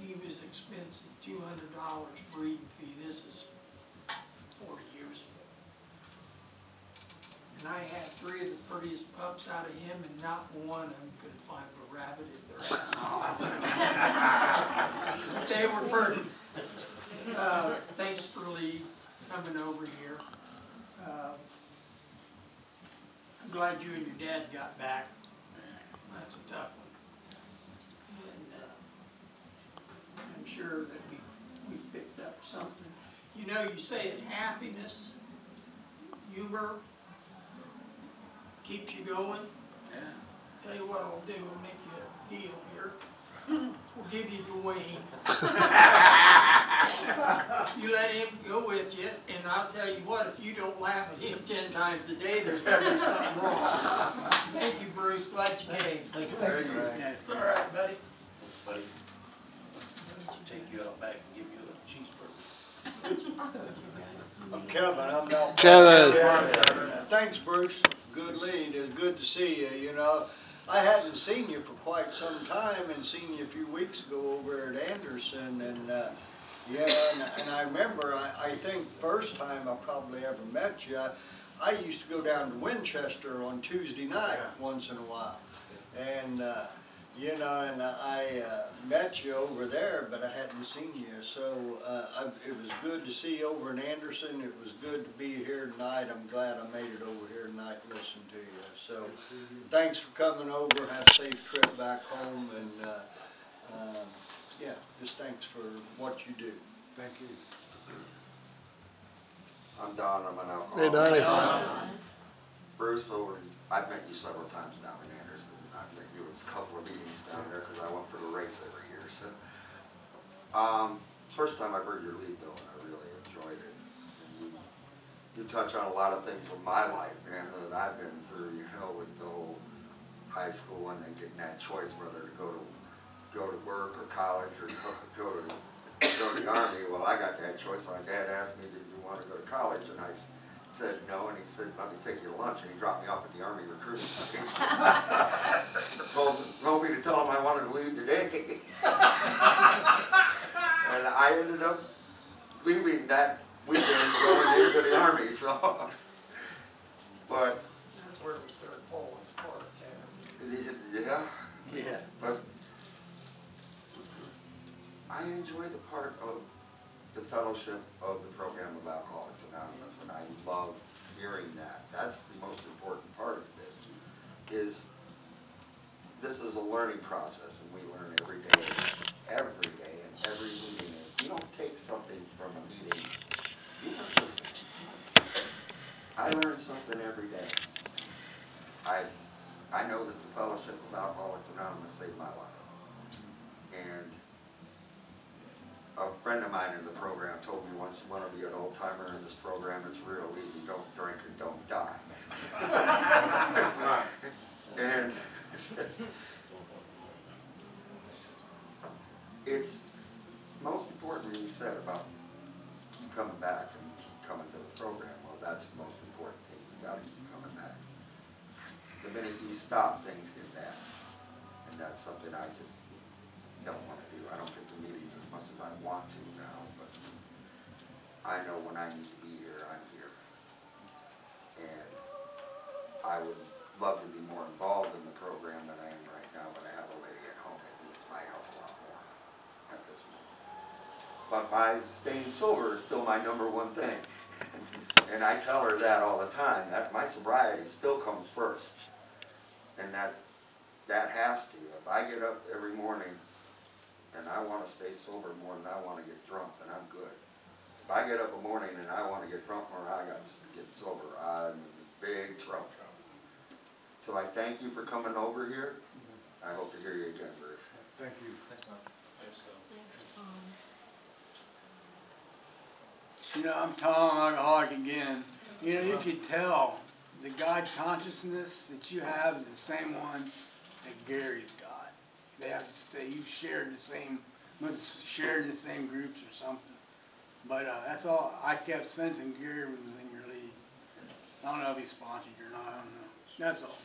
He was expensive, two hundred dollars breeding fee, this is forty years ago. And I had three of the prettiest pups out of him, and not one of them could find a rabbit if their ass. [LAUGHS] But they were pretty. Uh, thanks for Lee coming over here. Uh, I'm glad you and your dad got back. That's a tough one. And, uh, I'm sure that we, we picked up something. You know, you say it happiness, humor, keeps you going. Yeah. Tell you what I'll do, I'll make you a deal here. [LAUGHS] We'll give you Dwayne. [LAUGHS] You let him go with you, and I'll tell you what, if you don't laugh at him ten times a day, there's gonna be something wrong. [LAUGHS] Thank you, Bruce, glad you came. Thank you. Yeah, It's all right, buddy. Buddy, I'll take you out back and give you a cheeseburger. I'm Kevin, I'm not. Kevin. Thanks, Bruce. Good lead. It's good to see you, you know. I hadn't seen you for quite some time and seen you a few weeks ago over at Anderson and, uh, yeah, and, and I remember, I, I think first time I probably ever met you, I, I used to go down to Winchester on Tuesday night once in a while. And, uh, you know, and I, uh, met you over there, but I hadn't seen you, so, uh, I, it was good to see you over in Anderson, it was good to be here tonight, I'm glad I made it over here tonight and listen to you, so. Thanks for coming over, have a safe trip back home, and, uh, um, yeah, just thanks for what you do. Thank you. I'm Don, I'm an alcoholic. Hey, alcoholic. Donnie. Bruce, over, I've met you several times down in Anderson. I've met you at a couple of meetings down there because I went for the race every year, so. Um, first time I've heard your lead though, and I really enjoyed it. And you, you touch on a lot of things of my life, man, that I've been through, you know, with the whole high school and then getting that choice whether to go to, go to work or college or go, go to, go to the army. Well, I got that choice. My dad asked me, did you want to go to college? And I said no, and he said, let me take you to lunch, and he dropped me off at the Army recruiting station. [LAUGHS] told, told me to tell him I wanted to leave today. [LAUGHS] and I ended up leaving that weekend, going into the Army, so. but, That's where we started falling apart, Kevin. yeah, Yeah. but I enjoy the part of the fellowship of the program of Alcoholics Anonymous, and I love hearing that. That's the most important part of this, is this is a learning process, and we learn every day, every day, and every meeting. If you don't take something from a meeting, you learn something. I learn something every day. I, I know that the fellowship of Alcoholics Anonymous saved my life. And a friend of mine in the program told me once, you wanna be an old timer in this program, it's real easy, don't drink and don't die. [LAUGHS] And it's most important you said about keep coming back and keep coming to the program. Well, that's the most important thing. You gotta keep coming back. The minute you stop, things get bad. And that's something I just don't wanna do. I don't get to much as I want to now, but I know when I need to be here, I'm here. And I would love to be more involved in the program than I am right now, but I have a lady at home that needs my help a lot more at this moment. But my staying sober is still my number one thing. And I tell her that all the time, that my sobriety still comes first. And that, that has to. If I get up every morning and I wanna stay sober more than I wanna get drunk, then I'm good. If I get up a morning and I wanna get drunk more than I gotta get sober, I'm in big trouble. So I thank you for coming over here. I hope to hear you again, Bruce. Thank you. Thanks, Tom. Thanks, Tom. You know, I'm Tom, alcoholic again. You know, you could tell the God consciousness that you have is the same one that Gary's got. They have to say you shared the same, must shared in the same groups or something. But, uh, that's all, I kept sensing Gary was in your league. I don't know if he sponsored you or not, I don't know. That's all.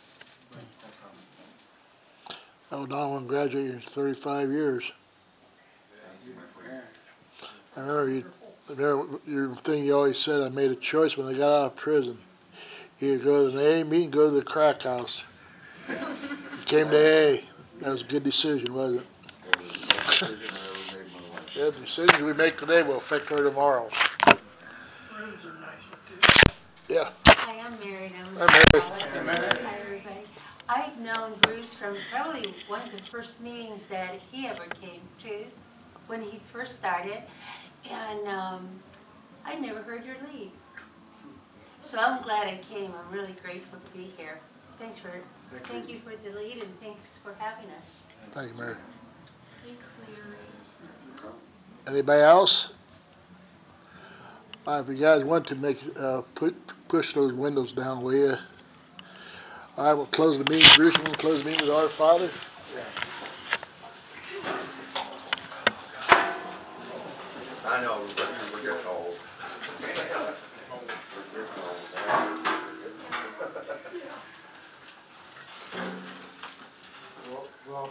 Oh, Don, graduated in thirty-five years. You. I remember you, remember your thing you always said, I made a choice when I got out of prison. Either go to an AA meeting, go to the crack house. You Came to AA. That was a good decision, wasn't it? That was the best decision I ever made in my life. Yeah, the decisions we make today will affect her tomorrow. Rooms are nicer too. Yeah. Hi, I'm Mary. and I'm Hi, Mary. Hi, Mary. Hi, everybody. I've known Bruce from probably one of the first meetings that he ever came to, when he first started, and um, I'd never heard your lead. So I'm glad I came. I'm really grateful to be here. Thanks for, thank you for the lead and thanks for having us. Thank you, Mary. Thanks, Mary. Anybody else? Uh, if you guys want to make, uh, put, push those windows down, will you? All right, we'll close the meeting. Bruce, you want to close the meeting with our Father? I know, but we're getting old. We're getting We'll,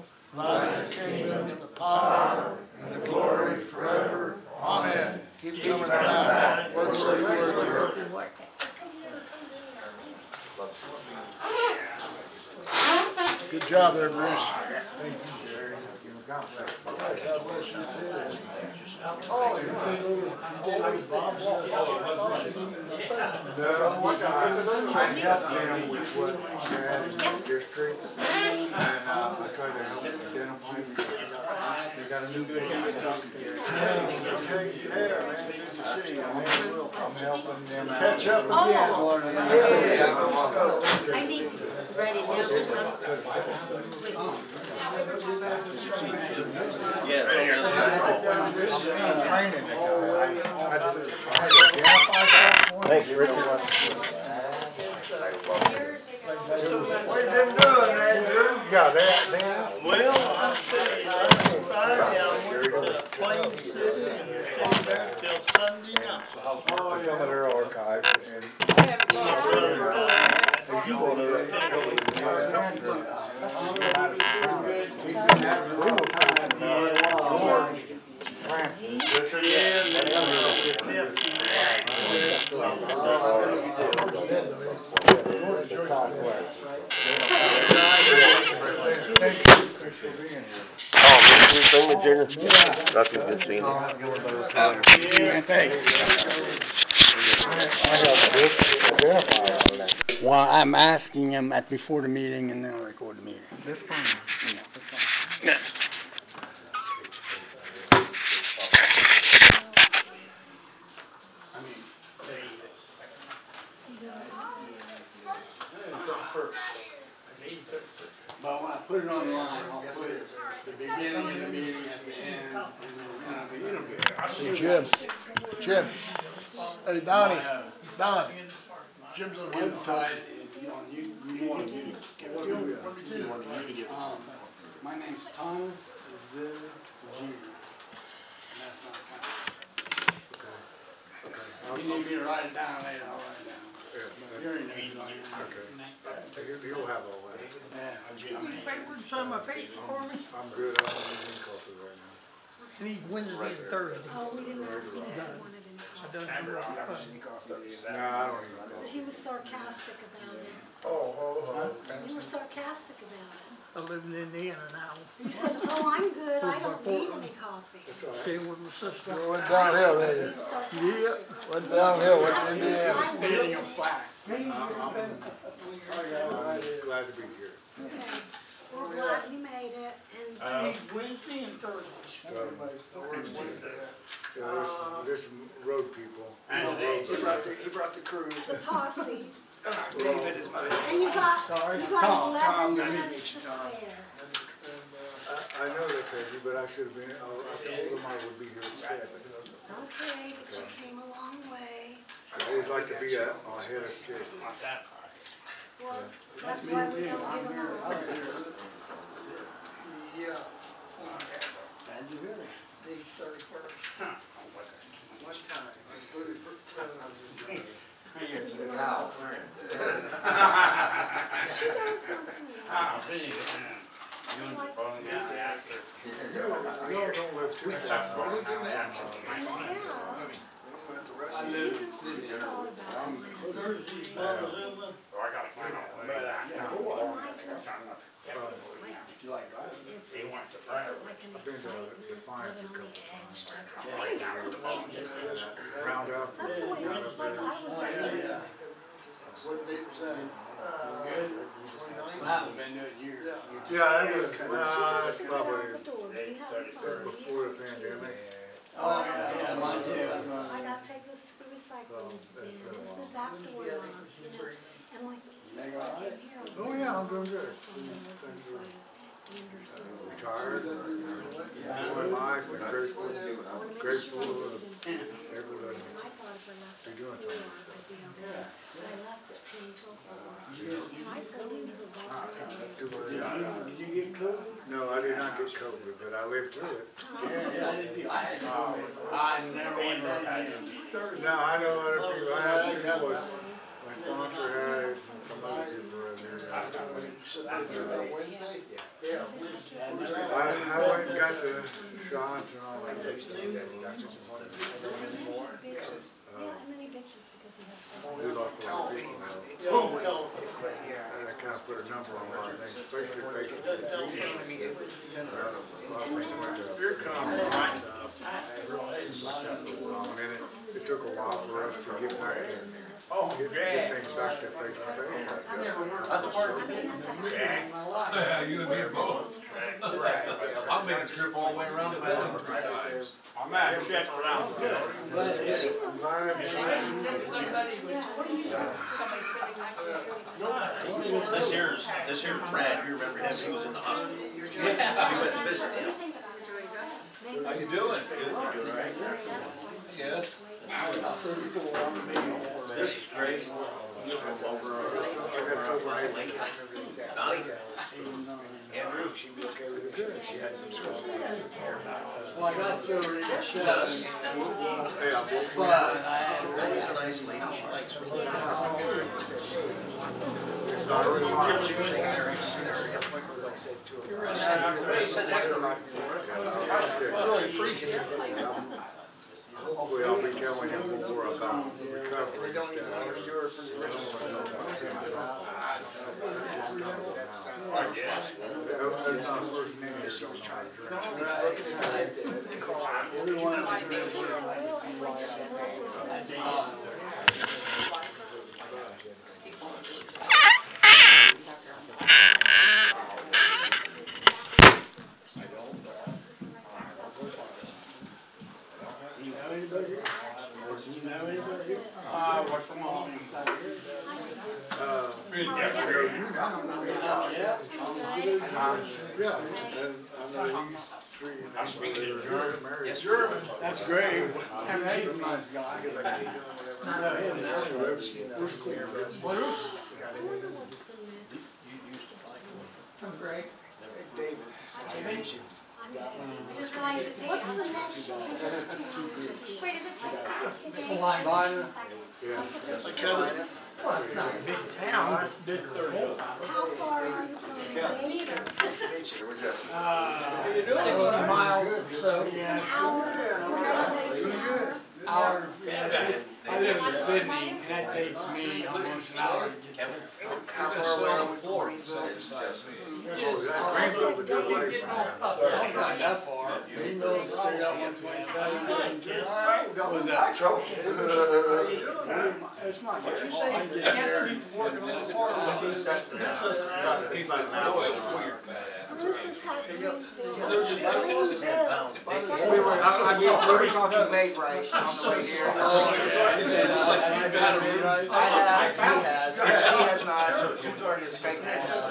Thine is the kingdom, the power, and the glory forever. Amen. Keep coming back. Work, work, work. Good job there, Bruce. Thank you, Jerry. You accomplished it. God bless you too. No, I helped them with what they had in the district, and, uh, I tried to help identify, they got a new book. I'm helping them out. Catch up oh. again Oh. one of these days. I need to write it down or I'm training. I had to I had to identify that for him. Thank you, Richard. What you been doing, Andrew? Yeah, they, they, Well, I'm sitting Friday, I went to Plain City and stayed there till Sunday night. some of their the Richard? Thank you for being here. Oh, thing with Jigger? That's good seeing you. Well, I'm asking him at, before the meeting and then I'll record the meeting. But when I put it online, I'll put it at the beginning of the meeting, at the end, and then, Hey, Jim, Jim, hey, Donnie, Don, Jim's on the the other side, is, you know, you, you want to get, get, what do you, you want to get? Um, my name's Thomas Zitter Jr. And that's not county. If you need me to write it down later, I'll write it down. But you're in there, you know, you're- He'll have all that. Yeah, I mean, Paper, sign my paper for me? I'm good, I don't need any coffee right now. Need Wednesday and Thursday. Oh, we didn't ask him if he wanted any I coffee. done grew up fun. No, I don't need But he was sarcastic about it. Oh, oh, oh. You were sarcastic about I live in Indiana now. it. You said, oh, I'm good, I don't need any coffee. Stay with my sister. It went downhill, He didn't it? was sarcastic. Went downhill, went Ask to him if Indiana. I Standing wanted- on fire. I'm glad to be here. Okay, we're glad you made it, and uh, I need Wednesday and Thursday. Yeah, there's, there's some road people. He brought the, he brought the crew. the posse, David is my. and you got, Sorry. you Tom, got Tom, eleven nice to minutes to Tom. spare. I, I know they're busy, but I should have been, I I told them I would be here at seven. Okay, but you came a long way. I always like to be a- ahead of schedule. Well, that's why we don't get along. Yeah. Glad you're here. Page thirty-first. Oh, One time. Uh, [LAUGHS] She does once in a while. Like, Y'all don't live too far. yeah. I live in Sidney. Thought I'm- it. Thursday, Zoom. But, uh, yeah. And I like, If you like driving. it's, isn't like an I've been to excitement, Defiance a couple times. Round up. That's the way, it like I was at. What date was that? Good? I been doing years. Yeah, it was, She uh, just it's said probably out the door, do you have a before the pandemic. Oh, yeah, yeah, mine too. I got to take this to the recycling bin, this is the back door lock, you know, and like, Meg all right? in here, I was Oh, like, yeah, I'm doing good. the north side, Anderson. Retired, enjoying life, and grateful, I wanna grateful of everybody. I thought if I left Be at doing something. I'd be okay, but I left at ten till four, and I pulled into her bar. Do Did you, get COVID? No, I did not get COVID, but I lived through it. Yeah, I did. I had COVID. I never went back. Now, I know other people, I have people, that- my sponsor had it, and some other people. Wednesday? Yeah. I, I went and got the shots and all that. good stuff. Yeah, and then he bitches because he has lot of people though. That kind of put a number on of things, especially things went to. Wrong in it. Took a while for us to get back to, get, get things back to face to face. That's a hard thing in my. Yeah, you and me both. I've made a trip all the way around the island three times. I'm at Chef Brown. She was, Glad- yeah, what do you do? Somebody sitting next to you. This here's, this here's Brad, you remember him, he was in the hospital. We went to visit him. How you doing? Good, you right? Yes. This is great. Over, over, over, over, Ryan Lake. Donnie. Andrew. Well, I got through reading seven, Yeah, but I had. She's a nice lady, she likes me. Really appreciate it. Hopefully I'll be telling you more about recovery. that There's not a person in here don't know to drink. Everyone, Yeah, I will, and like she will, as soon as possible. do you know anybody here? Do you know anybody here? Uh, what's the one? Uh, Yeah, and I know he's three. I'm speaking in German. Yes, German. That's great. He's a nice guy. I know him now. Bruce Cole. I wonder what's the next. I'm Greg. What's the next one that's too long to be? Wait, is it ten, is it ten. Yeah. What's the Well, it's not a big town, but big third. How far are you going, Dave? Uh, Sixty miles or so. An hour, it's an hour. hour, yeah, I live in Sidney, and that takes me almost an hour to get there. How far away are we Florida? I said, Dave, Getting all up That's not that far. You can go straight up one twenty-seven. Was that? It's not that far. I can get there. in less than an hour. Bruce has had green bills, green bill. We were, I, I, we were talking May right on the way here. Oh, I have, he has, she has not. Good stuff. I went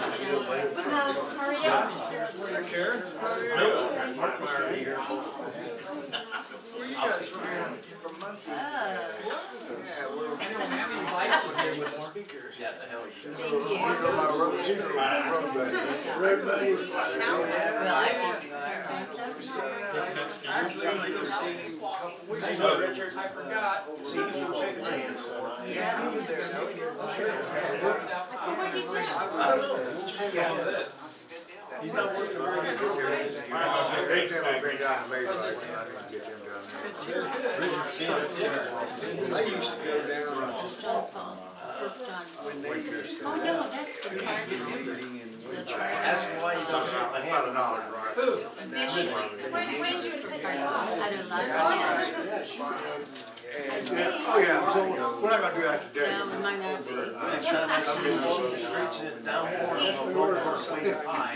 right at your Walked in, uh, You up. Karen? From Muncie. Oh, any license here with us. Speakers. Yeah, the hell you. thank you. road, buddies. Well, I think you are. Were Richard. I forgot. Yeah. He was there, no? Worked out fine. He's not working very good. They tell me I've been down to Mason, I need to get them down there. I used to go down, It's John Paul. It's John Paul. Oh, no, that's the card. The me why you don't shake my hand. About an hour, right? Who? When, when you piss it I don't like it. I think, Oh, yeah, so we're not gonna do that today. no, it might not be. Next time I come in, walk the streets and down Florida, I'll go for a swing of pie.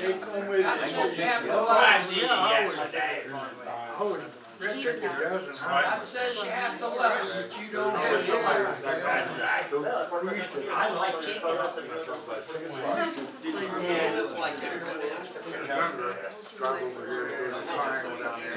Take some with I you. told you have to Oh, love. yeah, I would- oh, I would He's Check your not. dozen, God says you have to love, but you don't have to learn. We used to. I like chicken. Yeah, like everybody else. Younger, drive over here, there's a triangle down there.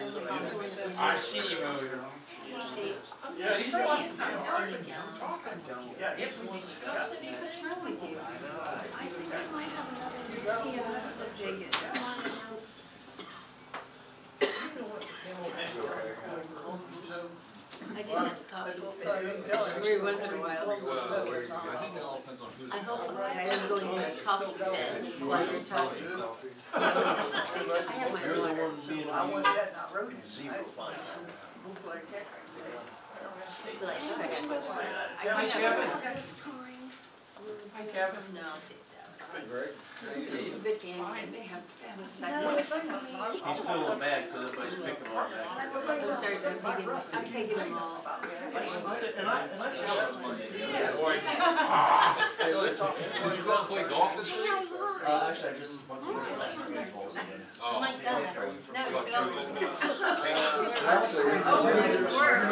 I see you over there. Yeah, he's right. If we discuss it, what's wrong with you? I think I might have another. Yeah. Take it. I just have a coffee every once in a while. I hope I am going to a coffee fit while you're talking. I have my water. I went that and I wrote it. Zero fine. Looked like heck. Just be like, all right, I might Kevin, have Kevin. one. This kind. Hi, Kevin. No, I'll take that one. But then they have, have a second. it's not me. He's feeling bad because everybody's picking on him. I'm sorry, I'm I'm taking them all. Did you go and play golf this week? Yeah, I lied. Uh, actually, I just went to the balls again. Oh my God, no, You got no. two of them. Nice work.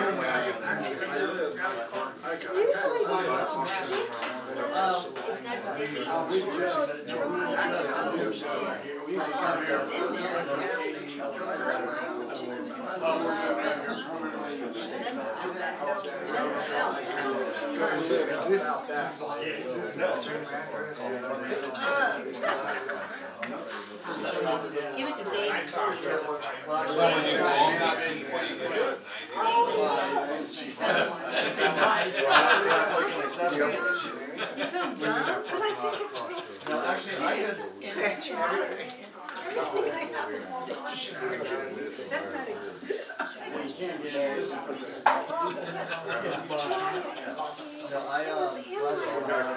Usually don't. Oh, it's not sticky. No, it's dry. I would choose this Give it to. Well, you walk up and you say, You from John? But I think it's sticky. No, actually, I could, It's dry. Everything I have is sticky. That's not a. no, I, It uh. was in my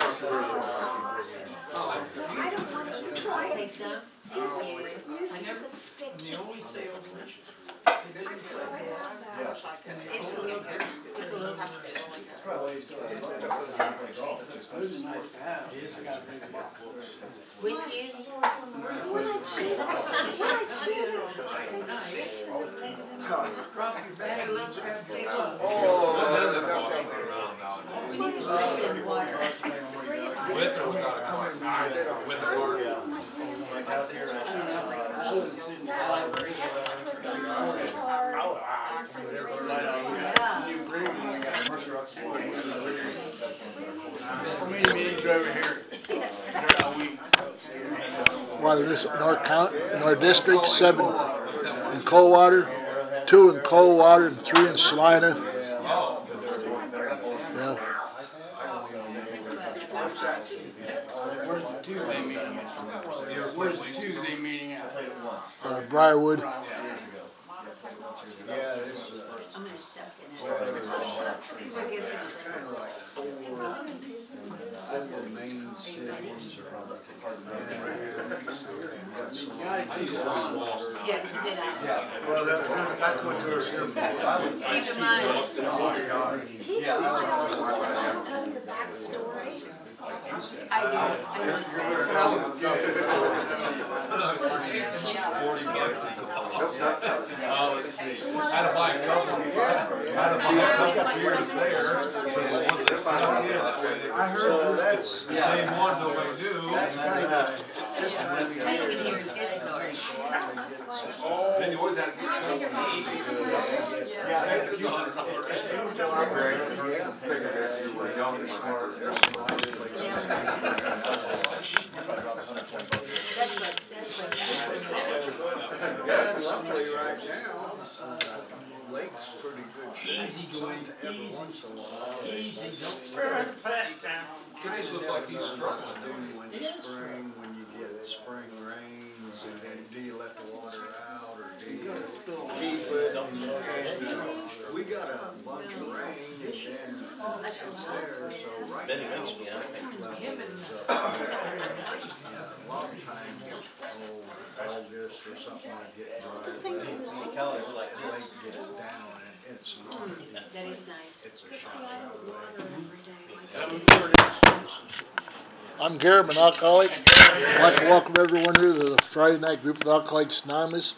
I don't want to try Say it. See, some? see if it's used if it's sticky. only salesman. I could have that. It's a little, it's a little. That's probably why you still have a play golf, it's expensive. With you? When I cheat, when I cheat. Drop your bag, a little crap table. That doesn't walk around now. You to drink water. With or without a card? With a card. Like out here, I should, uh, That extra hard. Mercer up to- Well, this, in our count, in our district, seven in Coldwater, two in Coldwater and three in Celina. Oh. Yeah, Where's the Tuesday meeting at? Where's the Tuesday meeting at? Uh, Briarwood. Yeah, all Yeah, keep in mind, He can tell, tell you the backstory. I do, I know. Forty bucks a call. Oh, let's see. I had to buy a couple, I had to buy a couple beers there, so the ones in, that way they I heard sell that's, the same one nobody knew. That's kind of, I can hear his story. That's why. You always had to get something to eat. Yeah, Hey, it's a hundred dollars. That's what, that's what. yeah, luckily right now, uh, Lake's pretty good. Easy going, Every easy. once in a while. Easy, don't stir the fast down. Chris looks like he's struggling. When the spring, when you get spring rains, and then do you let the water out, We got a bunch of rain and it's there, so right now. A lot of times, oh, August or something, I get dry. calendar, like, Lake gets down and it's not, That is nice. it's a see, shot. I'm Garrett, an alcoholic. I'd like to welcome everyone here to the Friday night group of Alcoholics Anonymous.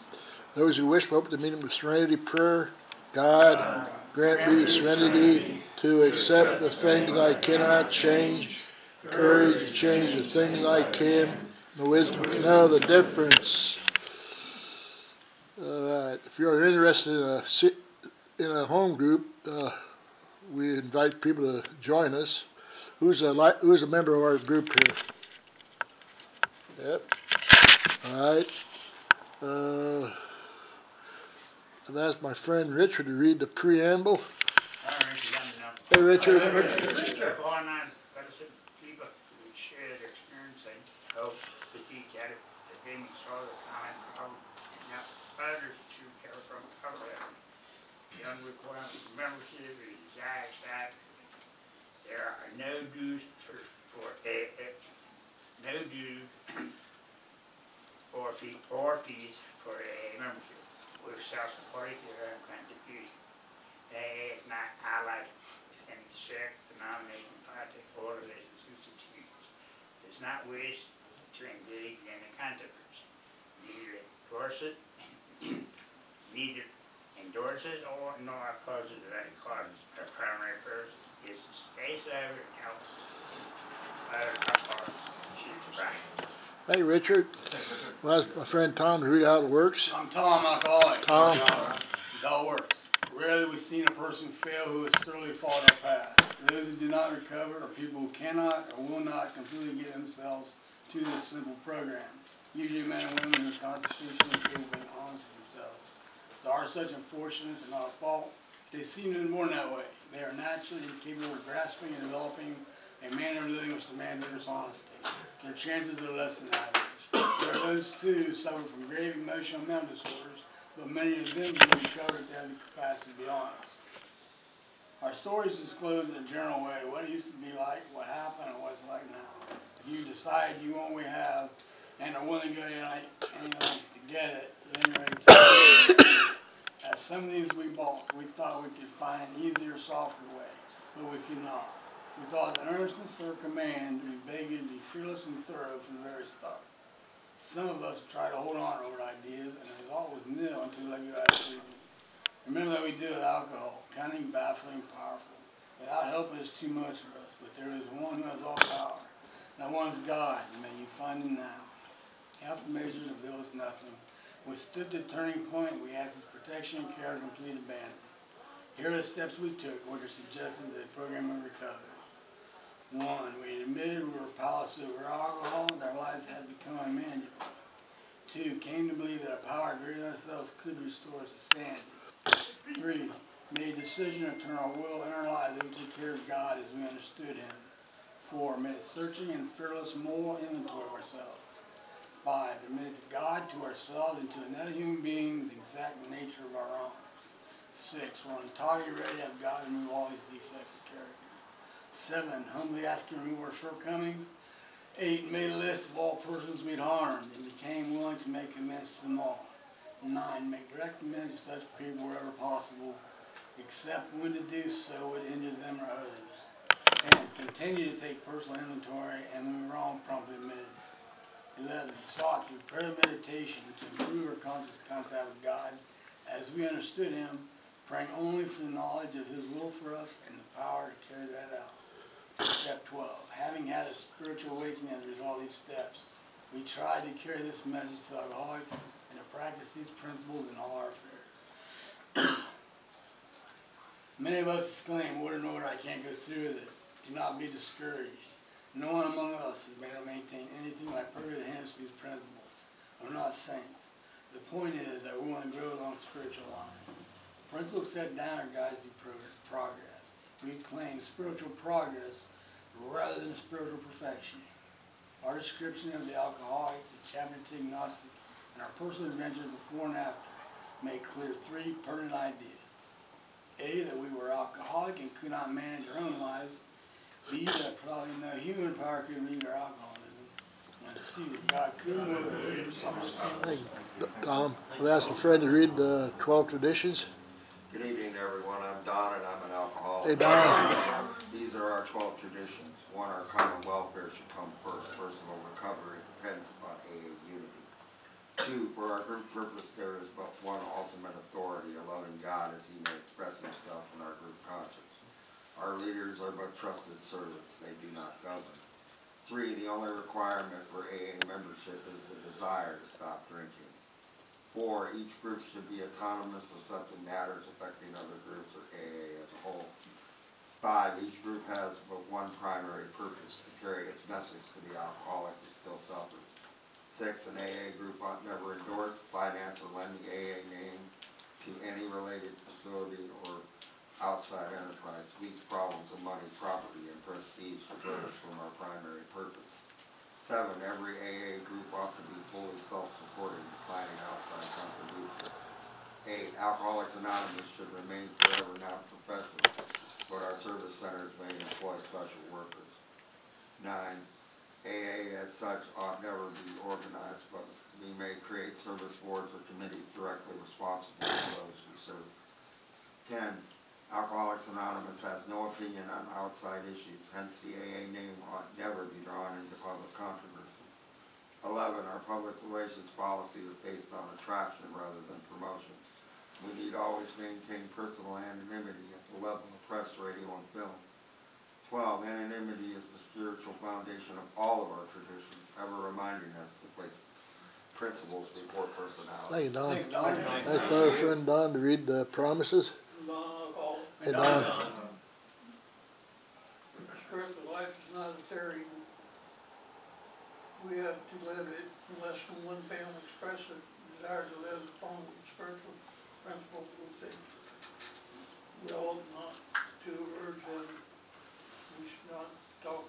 Those who wish hope to open the meeting with serenity prayer. God, grant me serenity to accept the things I cannot change, courage to change the things I can, the wisdom to know the difference. Alright, if you're interested in a, in a home group, uh, we invite people to join us. Who's a who's a member of our group here? Yep. All right. Uh, I've asked my friend Richard to read the preamble. Hey, Richard. Richard share their experience and solve the and others to care from. The unrequired membership is that there are no dues for, for, eh, eh, no dues fee, or fees for AA membership. We're self-supporting here in Clinton Beauty. AA is not allied with any sect, denomination, party, or religious institutions. Does not wish to engage in any controversy. Neither endorse it, [COUGHS] neither endorses or nor opposes any causes. Our primary purpose is to stay sober and help other alcoholics achieve sobriety. Hey, Richard. Well, that's my friend Tom to read how it works. I'm Tom, alcoholic. Tom. It works. Rarely we've seen a person fail who has thoroughly followed our path. Those who do not recover are people who cannot or will not completely get themselves to this simple program. Usually men and women who are constitutionally capable and honest with themselves. They are such unfortunate and not a fault. They seem to be born that way. They are naturally capable of grasping and developing a manner of living which demands dishonesty. Their chances are less than average. There are those too who suffer from grave emotional mental disorders, but many of them do recover to have the capacity to be honest. Our stories disclose in a general way what it used to be like, what happened, and what it's like now. If you decide you only have and are willing to go to any, lengths to get it, then you're to. As some of these we bought, we thought we could find an easier, softer way, but we could not. We all the earnestness of our command we be begging to be fearless and thorough from the very start. Some of us try to hold on to old ideas, and the result was nil until they go out Remember that we do with alcohol, cunning, baffling, powerful. Without help is too much for us, but there is one who has all power. That one is God, and may you find him now. Half measures avail us nothing. Withstood the turning point, we ask his protection and care complete abandonment. Here are the steps we took, which are suggested to the program of recovery. One, we admitted we were powerless over alcohol, and our lives had become unmanageable. Two, came to believe that a power greater than ourselves could restore us to sanity. Three, made a decision to turn our will and our lives over to the care of God as we understood Him. Four, made a searching and fearless moral inventory of ourselves. Five, admitted to God, to ourselves, and to another human being the exact nature of our own. Six, we're entirely ready to have God remove all these defects of character. Seven, humbly asking remove our shortcomings. Eight, made a list of all persons we'd harmed and became willing to make amends to them all. Nine, make direct amends to such people wherever possible, except when to do so would injure them or others. Ten, continue to take personal inventory and when wrong, promptly admit it. Eleven, sought through prayer and meditation to improve our conscious contact with God as we understood Him, praying only for the knowledge of His will for us and the power to carry that out. Step 12. Having had a spiritual awakening as a result of these steps, we try to carry this message to alcoholics and to practice these principles in all our affairs. [CLEARS THROAT] Many of us exclaim, Lord and Lord, I can't go through with it. Do not be discouraged. No one among us been able to maintain anything like perfect adherence to these principles. We're not saints. The point is that we want to grow along spiritual line. Principles set down are guides to progress. We claim spiritual progress rather than spiritual perfection. Our description of the alcoholic, the chapter to agnostic, and our personal adventures before and after make clear three pertinent ideas. A, that we were alcoholic and could not manage our own lives. B, that probably no human power could relieve our alcoholism. And C, that God could move us. Hey, Tom, I've asked a friend to read the twelve traditions. Good evening, everyone. I'm Don, and I'm an alcoholic. Don. These are our 12 traditions. One, our common welfare should come first. Personal recovery depends upon AA unity. Two, for our group purpose, there is but one ultimate authority, a loving God, as he may express himself in our group conscience. Our leaders are but trusted servants. They do not govern. Three, the only requirement for AA membership is the desire to stop drinking. Four, each group should be autonomous except in matters affecting other groups or AA as a whole. Five, each group has but one primary purpose, to carry its message to the alcoholic who still suffers. Six, an AA group ought never endorse, finance, or lend the AA name to any related facility or outside enterprise. These problems of money, property, and prestige divert us from our primary purpose. Seven, every AA group ought to be fully self-supporting, declining outside contributions. Eight, Alcoholics Anonymous should remain forever non-professional, but our service centers may employ special workers. Nine, AA as such ought never be organized, but we may create service boards or committees directly responsible for those we serve. Ten, Alcoholics Anonymous has no opinion on outside issues, hence the AA name ought never be drawn into public controversy. Eleven, our public relations policy is based on attraction rather than promotion. We need always maintain personal anonymity at the level press, radio, and film. Twelve, anonymity is the spiritual foundation of all of our traditions, ever reminding us to place principles before personality. Thank you, Don. Thanks, Don. Thanks, my friend Don, to read the promises. Non-alcohol. Hey, Don. Spiritual life is not a theory. We have to live it unless from one family expresses a desire to live upon spiritual principles and things. We ought not to urge them, we should not talk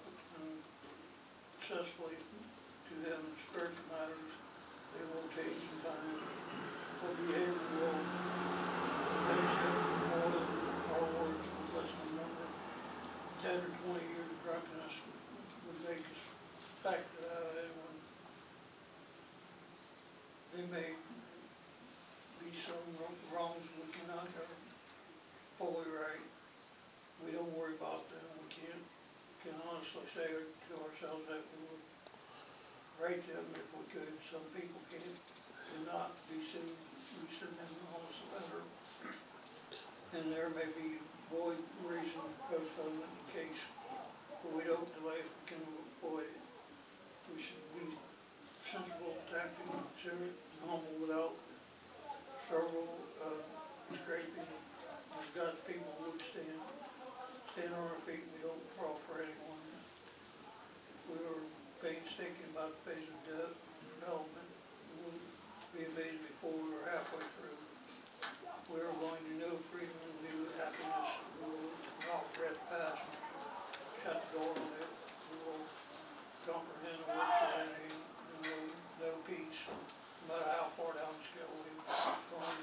excessively to them in spiritual matters. They will change in time, or behavior will them more than our words will let them remember. Ten or twenty years of drunkenness would make us factor out of anyone. They may be some wrongs we cannot fully don't worry about them, we can't, can honestly say to ourselves that we would right them if we could. Some people can't, cannot be seen, we send them an honest letter. And there may be a void reason postponement in case, but we don't delay if we can avoid it. We should be sensible, tactful, considerate, and humble without struggle, uh, scraping. We've got people who stand, stand on our feet, we don't crawl for anyone. We were phase of de- development, we'll be amazed before we were halfway through. We are going to know freedom and with happiness, we will not the past, shut the door on it, we will comprehend the works of thy name, and will know peace, no matter how far down the scale we've gone.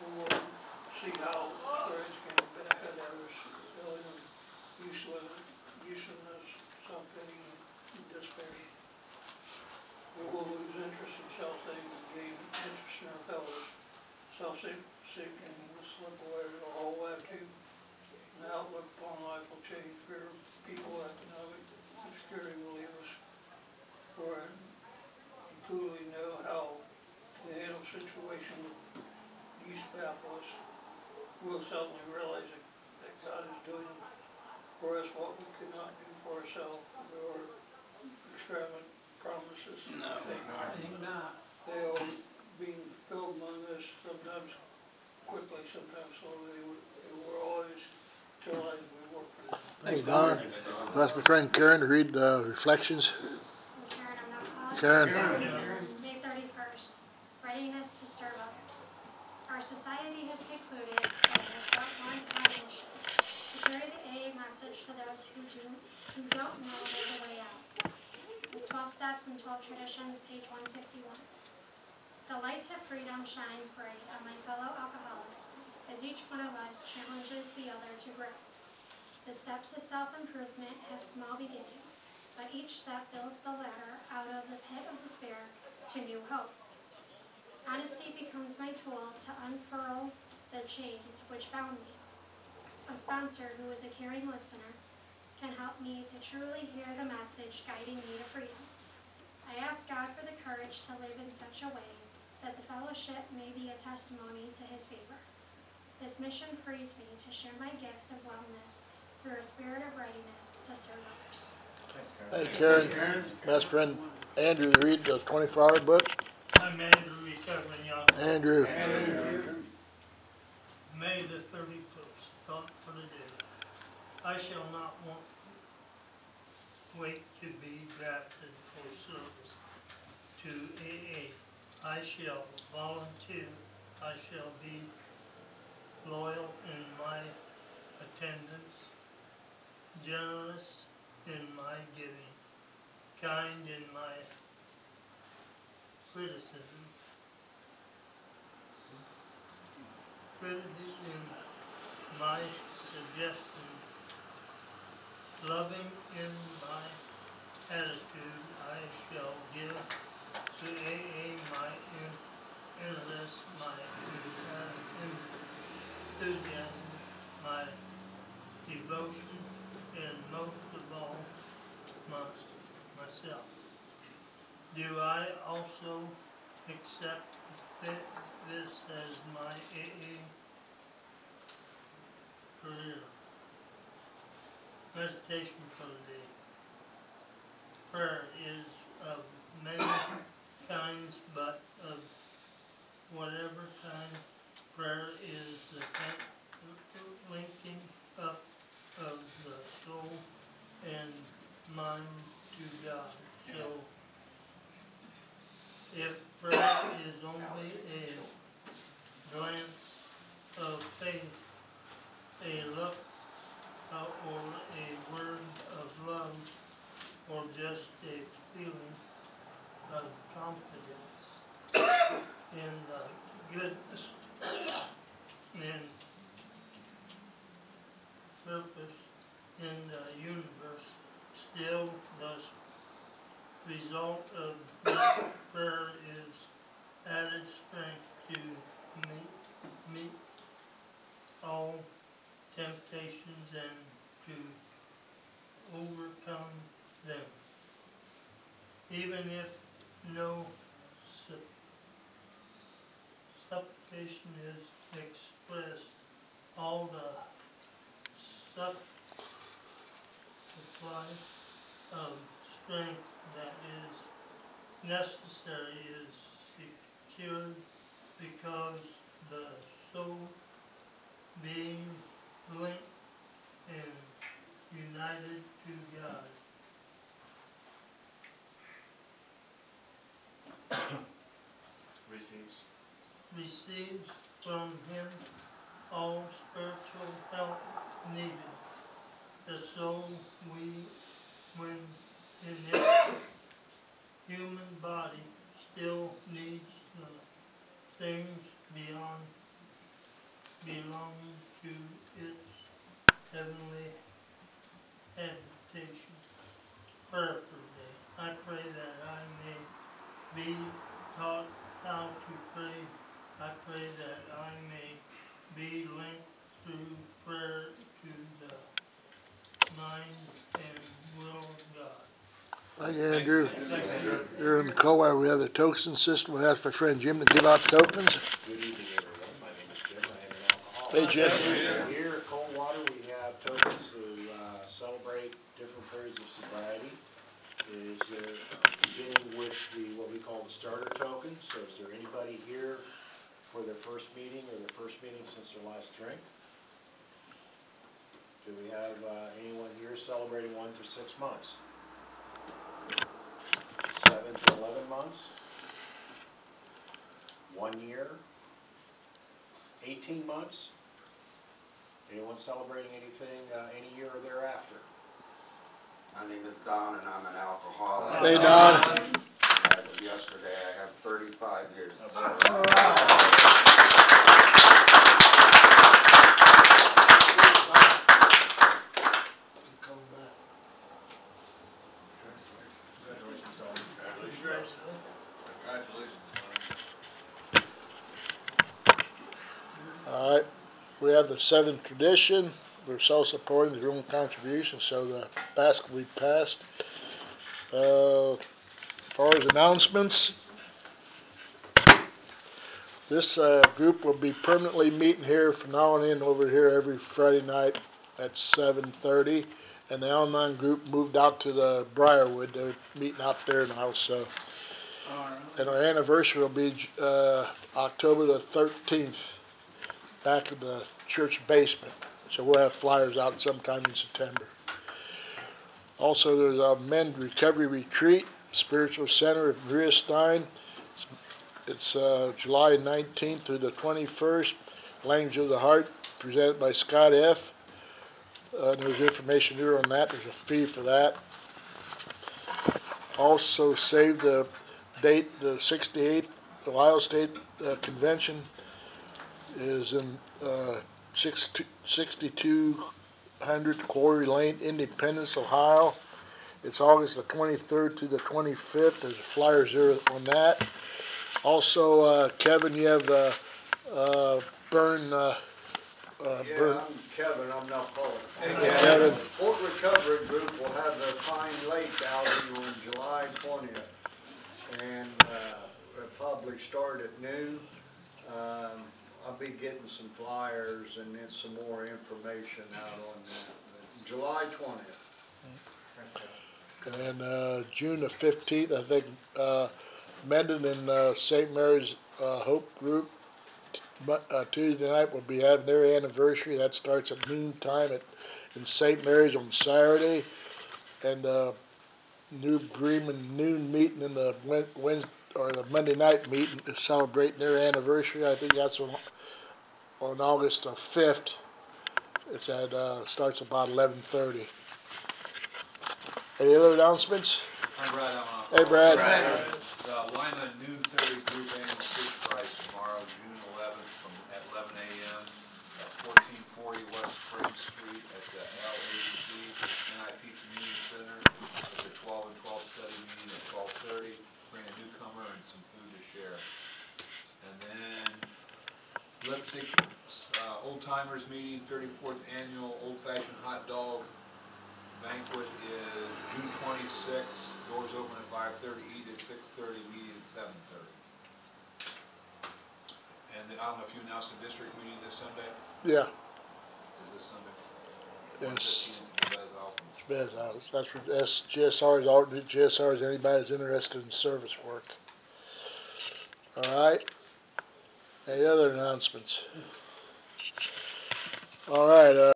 We will see how experience can benefit others, feeling of useless, uselessness, self-pity, and despair. We will lose interest in self-things and gain interest in our fellows. Self-seeking will slip away, our whole attitude and outlook upon life will change. Fear of people, economic insecurity will leave us. For we truly know how to handle situation these baffle us. We'll suddenly realize that, that God is doing for us what we could not do for ourselves. There are extravagant promises. No, I think not. They are being fulfilled among us sometimes quickly, sometimes slowly. They were, they were always till we work for them. Thanks, Don. That's my friend Karen to read the reflections. Karen, I'm not calling. Karen. May thirty-first, readiness to serve others. Our society has concluded that it has got one prime mission, to carry the AA message to those who do, who don't know there's a way out. The twelve steps and twelve traditions, page one fifty-one. The light to freedom shines bright on my fellow alcoholics as each one of us challenges the other to grow. The steps to self-improvement have small beginnings, but each step builds the ladder out of the pit of despair to new hope. Honesty becomes my tool to unfurl the chains which bound me. A sponsor who is a caring listener can help me to truly hear the message guiding me to freedom. I ask God for the courage to live in such a way that the fellowship may be a testimony to his favor. This mission frees me to share my gifts of wellness through a spirit of readiness to serve others. Hey, Karen. Best friend Andrew read the twenty-four hour book. I'm Andrew, recovering young. Andrew. May the thirty-first, thought for the day. I shall not want, wait to be drafted for service to AA. I shall volunteer, I shall be loyal in my attendance, generous in my giving, kind in my criticism, critical in my suggestion, loving in my attitude, I shall give to AA my interest, my enthusiasm, my devotion, and most myself. Do I also accept this as my AA career? Meditation for the day. Prayer is of many kinds, but of whatever kind, prayer is the lin- linking up of the soul and mind to God. So, if prayer is only a glance of faith, a look, or a word of love, or just a feeling of confidence in the goodness and purpose in the universe, still the result of [COUGHS] that prayer is added strength to meet, meet all temptations and to overcome them. Even if no su- supplication is expressed, all the sup- supply of strength that is necessary is secured because the soul being linked and united to God. [COUGHS] Receives. receives from him all spiritual help needed. The soul we, when in this human body, still needs the things beyond, belonging to its heavenly habitation. Prayer for. I pray that I may be taught how to pray. I pray that I may be linked through prayer to the mind and will of God. Thank you, Andrew. Here in the co we have the token system. We ask my friend Jim to give out tokens. Good evening, everyone. My name is Jim. I am an alcoholic. Hey, Jim. Here at Coldwater, we have tokens to uh, celebrate different periods of sobriety. Is there, beginning with the, what we call the starter token. So is there anybody here for their first meeting or their first meeting since their last drink? Do we have uh, anyone here celebrating one through six months? Seven to 11 months? One year? 18 months? Anyone celebrating anything, uh, any year or thereafter? My name is Don and I'm an alcoholic. Hey, Don. As of yesterday, I have thirty-five years. All right, we have the seventh tradition. We're self-supporting with your own contribution, so the basket we passed. Uh, as far as announcements, this, uh, group will be permanently meeting here from now on in over here every Friday night at seven thirty. And the online group moved out to the Briarwood. They're meeting out there now, so. And our anniversary will be, uh, October the thirteenth back in the church basement. So we'll have flyers out sometime in September. Also, there's a men's recovery retreat, spiritual center at Maria Stein. It's uh, July 19th through the 21st. Language of the Heart, presented by Scott F. Uh, there's information here on that. There's a fee for that. Also, save the date, the 68th Ohio State uh, Convention is in uh, six- 6200 Quarry Lane, Independence, Ohio. It's August the 23rd to the 25th. There's flyers there on that. Also, uh, Kevin, you have the uh, burn uh, uh, Yeah, Bern- I'm Kevin, I'm not Paul. Kevin. Fort Recovery Group will have their Pine Lake outing on July twentieth. And, uh, it'll probably start at noon. Um, I'll be getting some flyers and then some more information out on that. July twentieth. And, uh, June the fifteenth, I think, uh, Mendon and, uh, St. Mary's, uh, Hope Group, uh, Tuesday night will be having their anniversary. That starts at noon time at, in St. Mary's on Saturday. And, uh, New Bremen noon meeting in the Wednesday, or the Monday night meeting is celebrating their anniversary. I think that's on, on August the fifth. It's at, uh, starts about eleven thirty. Any other announcements? I'm Brad Allen. Hey, Brad. The Lima Noon Thirty Group Annual Fish Price tomorrow, June eleventh, from, at eleven AM at fourteen forty West Spring Street at the LAC NIP Community Center. With the twelve and twelve study meeting at twelve thirty, bring a newcomer and some food to share. And then Lipstick, uh, Old Timers Meeting, thirty-fourth Annual Old Fashioned Hot Dog banquet is June twenty-sixth, doors open at five thirty, eat at six thirty, meeting at seven thirty. And I don't know if you announced the district meeting this Sunday, Yeah, is this Sunday? Yes. 1:15 at Bez Alston's. Bez House. That's for, that's GSR's, alternate GSR's, anybody that's interested in service work. All right? Any other announcements? All right, uh.